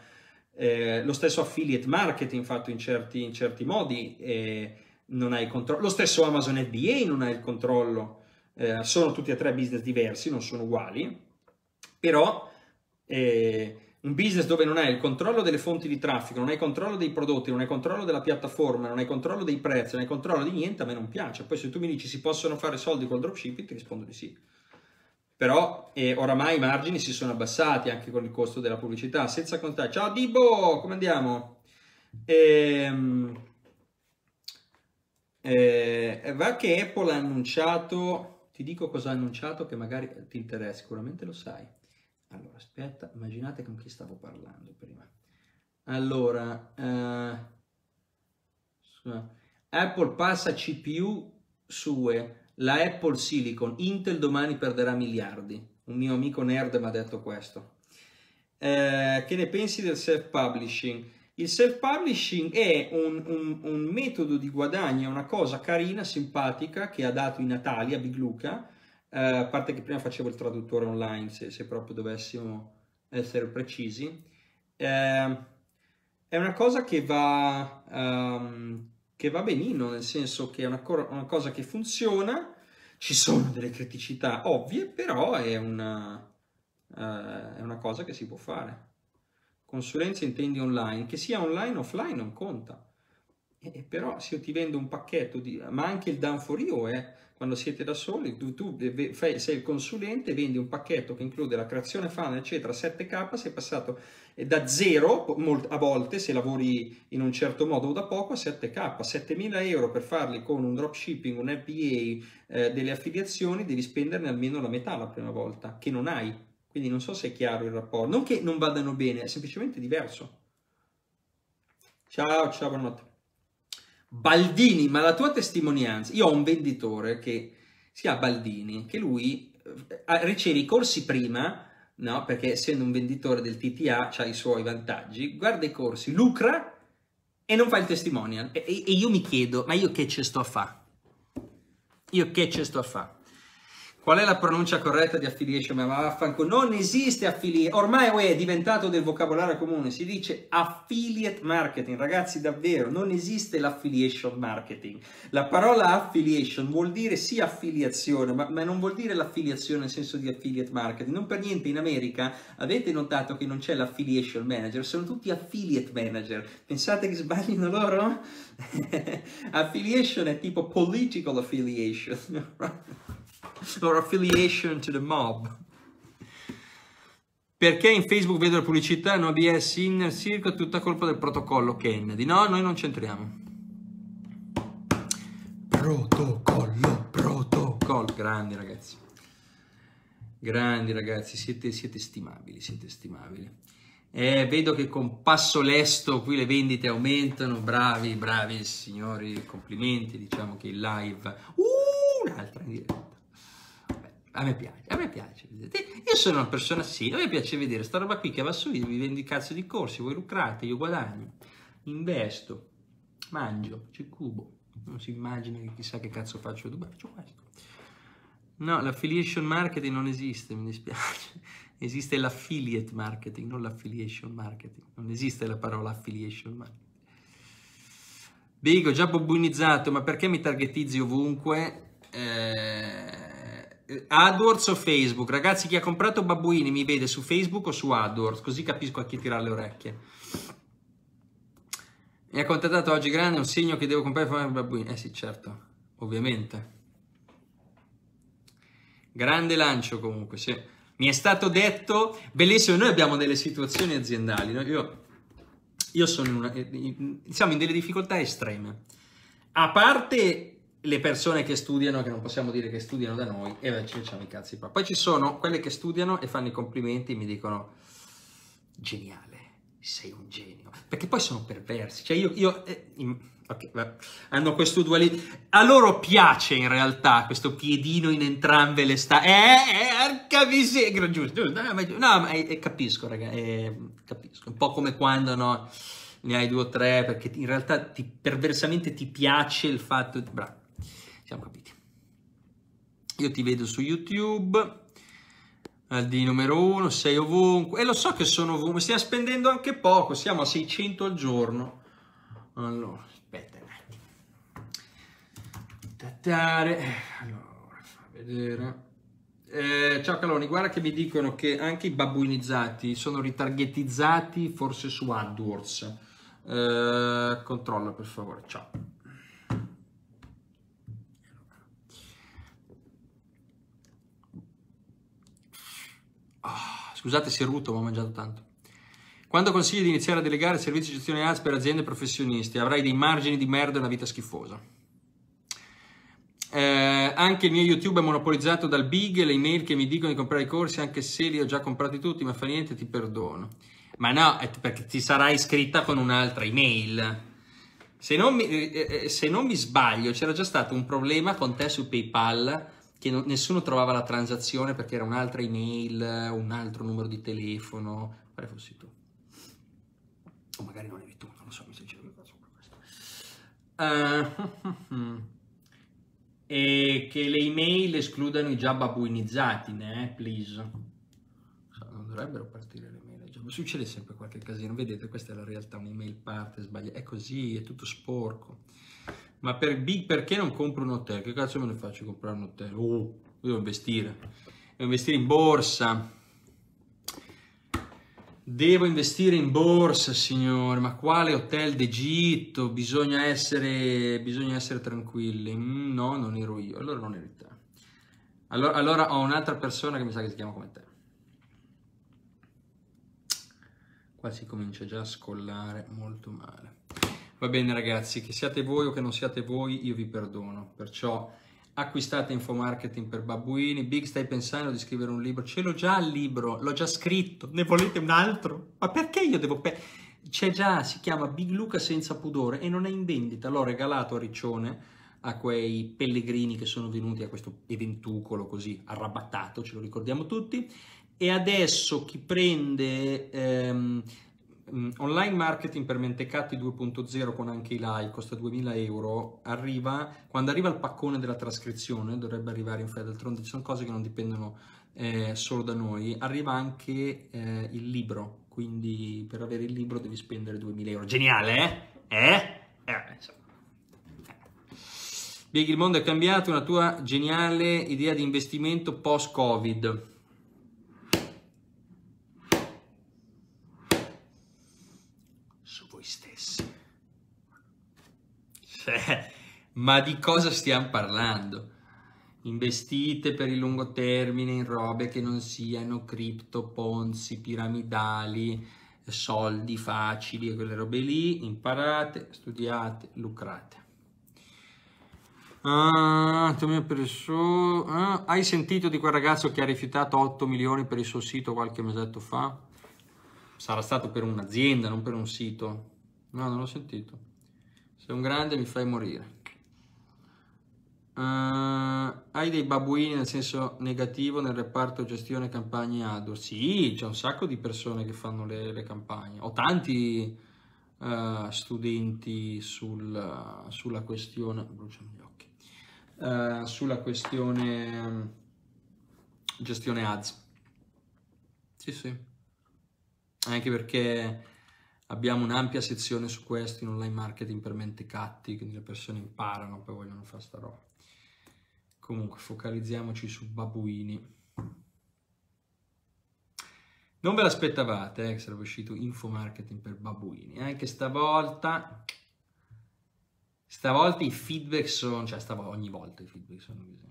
[SPEAKER 1] eh, lo stesso affiliate marketing fatto in certi, in certi modi, eh, non hai il controllo. Lo stesso Amazon FBA non ha il controllo, eh, sono tutti e tre business diversi, non sono uguali, però eh, un business dove non hai il controllo delle fonti di traffico, non hai controllo dei prodotti, non hai controllo della piattaforma, non hai controllo dei prezzi, non hai controllo di niente, a me non piace. Poi se tu mi dici si possono fare soldi col dropshipping, ti rispondo di sì. Però eh, oramai i margini si sono abbassati anche con il costo della pubblicità, senza contare. Ciao Dibo, come andiamo? Ehm... Eh, va che Apple ha annunciato, ti dico cosa ha annunciato che magari ti interessa, sicuramente lo sai. Allora, aspetta, immaginate con chi stavo parlando prima. Allora, eh, Apple passa CPU sue, la Apple Silicon, Intel domani perderà miliardi. Un mio amico nerd mi ha detto questo. Eh, che ne pensi del self-publishing? Il self-publishing è un, un, un, metodo di guadagno, una cosa carina, simpatica che ha dato i Natali a Big Luca, eh, a parte che prima facevo il traduttore online, se, se proprio dovessimo essere precisi. Eh, è una cosa che va, um, che va benino, nel senso che è una, co- una, cosa che funziona, ci sono delle criticità ovvie, però è una, uh, è una cosa che si può fare consulenza intendi online, che sia online o offline non conta. E, però se io ti vendo un pacchetto, di, ma anche il down for you eh, quando siete da soli, tu, tu fai, sei il consulente, vendi un pacchetto che include la creazione funnel, eccetera, 7K, sei passato da zero a volte, se lavori in un certo modo o da poco, a 7K, 7.000 euro per farli con un dropshipping, un FBA, eh, delle affiliazioni, devi spenderne almeno la metà la prima volta, che non hai quindi non so se è chiaro il rapporto. Non che non vadano bene, è semplicemente diverso. Ciao, ciao, buonanotte. Baldini, ma la tua testimonianza. Io ho un venditore che si chiama Baldini, che lui eh, riceve i corsi prima, no? Perché essendo un venditore del TTA ha i suoi vantaggi, guarda i corsi, lucra e non fa il testimonial. E, e io mi chiedo, ma io che ce sto a fare? Io che ce sto a fare? Qual è la pronuncia corretta di affiliation? Ma vaffanculo, non esiste affiliate, ormai è diventato del vocabolario comune, si dice affiliate marketing, ragazzi davvero, non esiste l'affiliation marketing. La parola affiliation vuol dire sì affiliazione, ma, ma non vuol dire l'affiliazione nel senso di affiliate marketing. Non per niente in America avete notato che non c'è l'affiliation manager, sono tutti affiliate manager. Pensate che sbaglino loro? affiliation è tipo political affiliation. or affiliation to the mob. Perché in Facebook vedo la pubblicità no ABS Inner Circle, tutta colpa del protocollo Kennedy. No, noi non c'entriamo. Protocollo, protocollo. Grandi ragazzi. Grandi ragazzi, siete, siete stimabili, siete stimabili. Eh, vedo che con passo lesto qui le vendite aumentano, bravi, bravi signori, complimenti, diciamo che il live... Uh, un'altra in diretta. A me piace, a me piace. Io sono una persona, sì, a me piace vedere sta roba qui che va su, io vi vendo i cazzo di corsi, voi lucrate, io guadagno, investo, mangio, c'è cubo. Non si immagina che chissà che cazzo faccio a Dubai, faccio questo. No, l'affiliation marketing non esiste, mi dispiace. Esiste l'affiliate marketing, non l'affiliation marketing. Non esiste la parola affiliation marketing. Bigo, già bobbunizzato, ma perché mi targetizzi ovunque? Eh AdWords o Facebook? Ragazzi, chi ha comprato Babbuini mi vede su Facebook o su AdWords, così capisco a chi tirare le orecchie. Mi ha contattato oggi grande un segno che devo comprare Babbuini. Eh sì, certo, ovviamente. Grande lancio comunque, sì. Mi è stato detto, bellissimo, noi abbiamo delle situazioni aziendali, no? io, io sono in, una, siamo in delle difficoltà estreme. A parte le persone che studiano, che non possiamo dire che studiano da noi, e beh, ci facciamo i cazzi qua. Poi ci sono quelle che studiano e fanno i complimenti e mi dicono geniale, sei un genio. Perché poi sono perversi. Cioè io, io eh, in, okay, hanno questo dualismo. A loro piace in realtà questo piedino in entrambe le sta. Eh, eh, capisci? Giusto, giusto. No, ma, no, ma eh, capisco, raga, eh, capisco. Un po' come quando, no, ne hai due o tre, perché in realtà ti, perversamente ti piace il fatto... Bravo. Io ti vedo su YouTube, di numero uno, sei ovunque, e lo so che sono ovunque, stiamo spendendo anche poco, siamo a 600 al giorno. Allora, aspetta un attimo. contattare. Allora, fa vedere. Eh, ciao Caloni, guarda che mi dicono che anche i babbuinizzati sono ritargetizzati forse su AdWords. Eh, controlla per favore, ciao. Oh, scusate se ruto, ma ho mangiato tanto. Quando consigli di iniziare a delegare servizi di gestione ads per aziende e professionisti, avrai dei margini di merda e una vita schifosa. Eh, anche il mio YouTube è monopolizzato dal big, le email che mi dicono di comprare i corsi, anche se li ho già comprati tutti, ma fa niente, ti perdono. Ma no, perché ti sarai iscritta con un'altra email. Se non mi, eh, eh, se non mi sbaglio, c'era già stato un problema con te su PayPal che non, nessuno trovava la transazione perché era un'altra email, un altro numero di telefono. Pare fossi tu. O magari non eri tu, non lo so, mi qualcosa sopra questo. Uh, e che le email escludano i già babuinizzati, né? Please. Non dovrebbero partire le email. Ma succede sempre qualche casino. Vedete, questa è la realtà. Un'email parte, sbaglia. È così, è tutto sporco. Ma per Big perché non compro un hotel? Che cazzo me ne faccio comprare un hotel? Oh, devo investire. Devo investire in borsa. Devo investire in borsa, signore, ma quale hotel d'Egitto? Bisogna essere, bisogna essere tranquilli. Mm, no, non ero io. Allora non eri te. Allora, allora ho un'altra persona che mi sa che si chiama come te. Qua si comincia già a scollare molto male. Va bene ragazzi, che siate voi o che non siate voi, io vi perdono. Perciò acquistate info marketing per babbuini. Big, stai pensando di scrivere un libro? Ce l'ho già il libro, l'ho già scritto. Ne volete un altro? Ma perché io devo... Pe- C'è già, si chiama Big Luca senza pudore e non è in vendita. L'ho regalato a Riccione a quei pellegrini che sono venuti a questo eventucolo così arrabattato, ce lo ricordiamo tutti. E adesso chi prende... Ehm, online marketing per mentecatti 2.0 con anche i like costa 2000 euro arriva quando arriva il paccone della trascrizione dovrebbe arrivare in fede d'altronde ci sono cose che non dipendono eh, solo da noi arriva anche eh, il libro quindi per avere il libro devi spendere 2000 euro geniale eh? eh? eh. Bieghi, il mondo è cambiato, una tua geniale idea di investimento post-Covid. Cioè, ma di cosa stiamo parlando? Investite per il lungo termine in robe che non siano cripto, ponzi, piramidali, soldi facili e quelle robe lì. Imparate, studiate, lucrate. Ah, ah, hai sentito di quel ragazzo che ha rifiutato 8 milioni per il suo sito qualche mesetto fa? Sarà stato per un'azienda, non per un sito. No, non l'ho sentito. Sei un grande, mi fai morire. Uh, hai dei babuini nel senso negativo nel reparto gestione campagne AdWords? Sì, c'è un sacco di persone che fanno le, le campagne. Ho tanti uh, studenti sul, sulla questione... Bruciano gli occhi. Uh, sulla questione um, gestione ads. Sì, sì. Anche perché Abbiamo un'ampia sezione su questo in online marketing per mentecatti, quindi le persone imparano, poi vogliono fare sta roba. Comunque, focalizziamoci su babuini. Non ve l'aspettavate eh, che sarebbe uscito info marketing per babuini, anche stavolta stavolta i feedback sono, cioè stavolta, ogni volta i feedback sono così.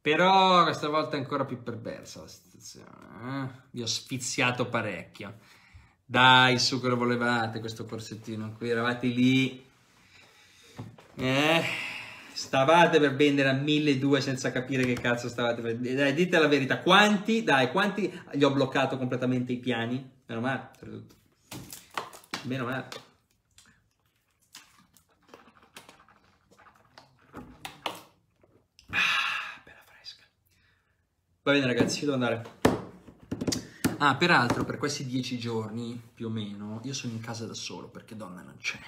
[SPEAKER 1] Però questa volta è ancora più perversa la situazione, eh? vi ho sfiziato parecchio. Dai, su che lo volevate questo corsettino qui, eravate lì. Eh, stavate per vendere a 1200 senza capire che cazzo stavate per vendere. Dai, dite la verità, quanti, dai, quanti gli ho bloccato completamente i piani? Meno male, tutto. Meno male. Ah, bella fresca. Va bene ragazzi, devo andare. Ah, peraltro, per questi dieci giorni, più o meno, io sono in casa da solo perché donna non c'è.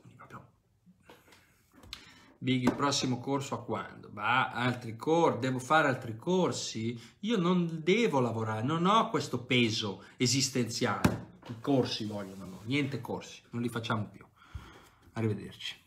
[SPEAKER 1] Quindi proprio... Big, il prossimo corso a quando? Va, altri corsi, devo fare altri corsi? Io non devo lavorare, non ho questo peso esistenziale. I corsi vogliono, no, niente corsi, non li facciamo più. Arrivederci.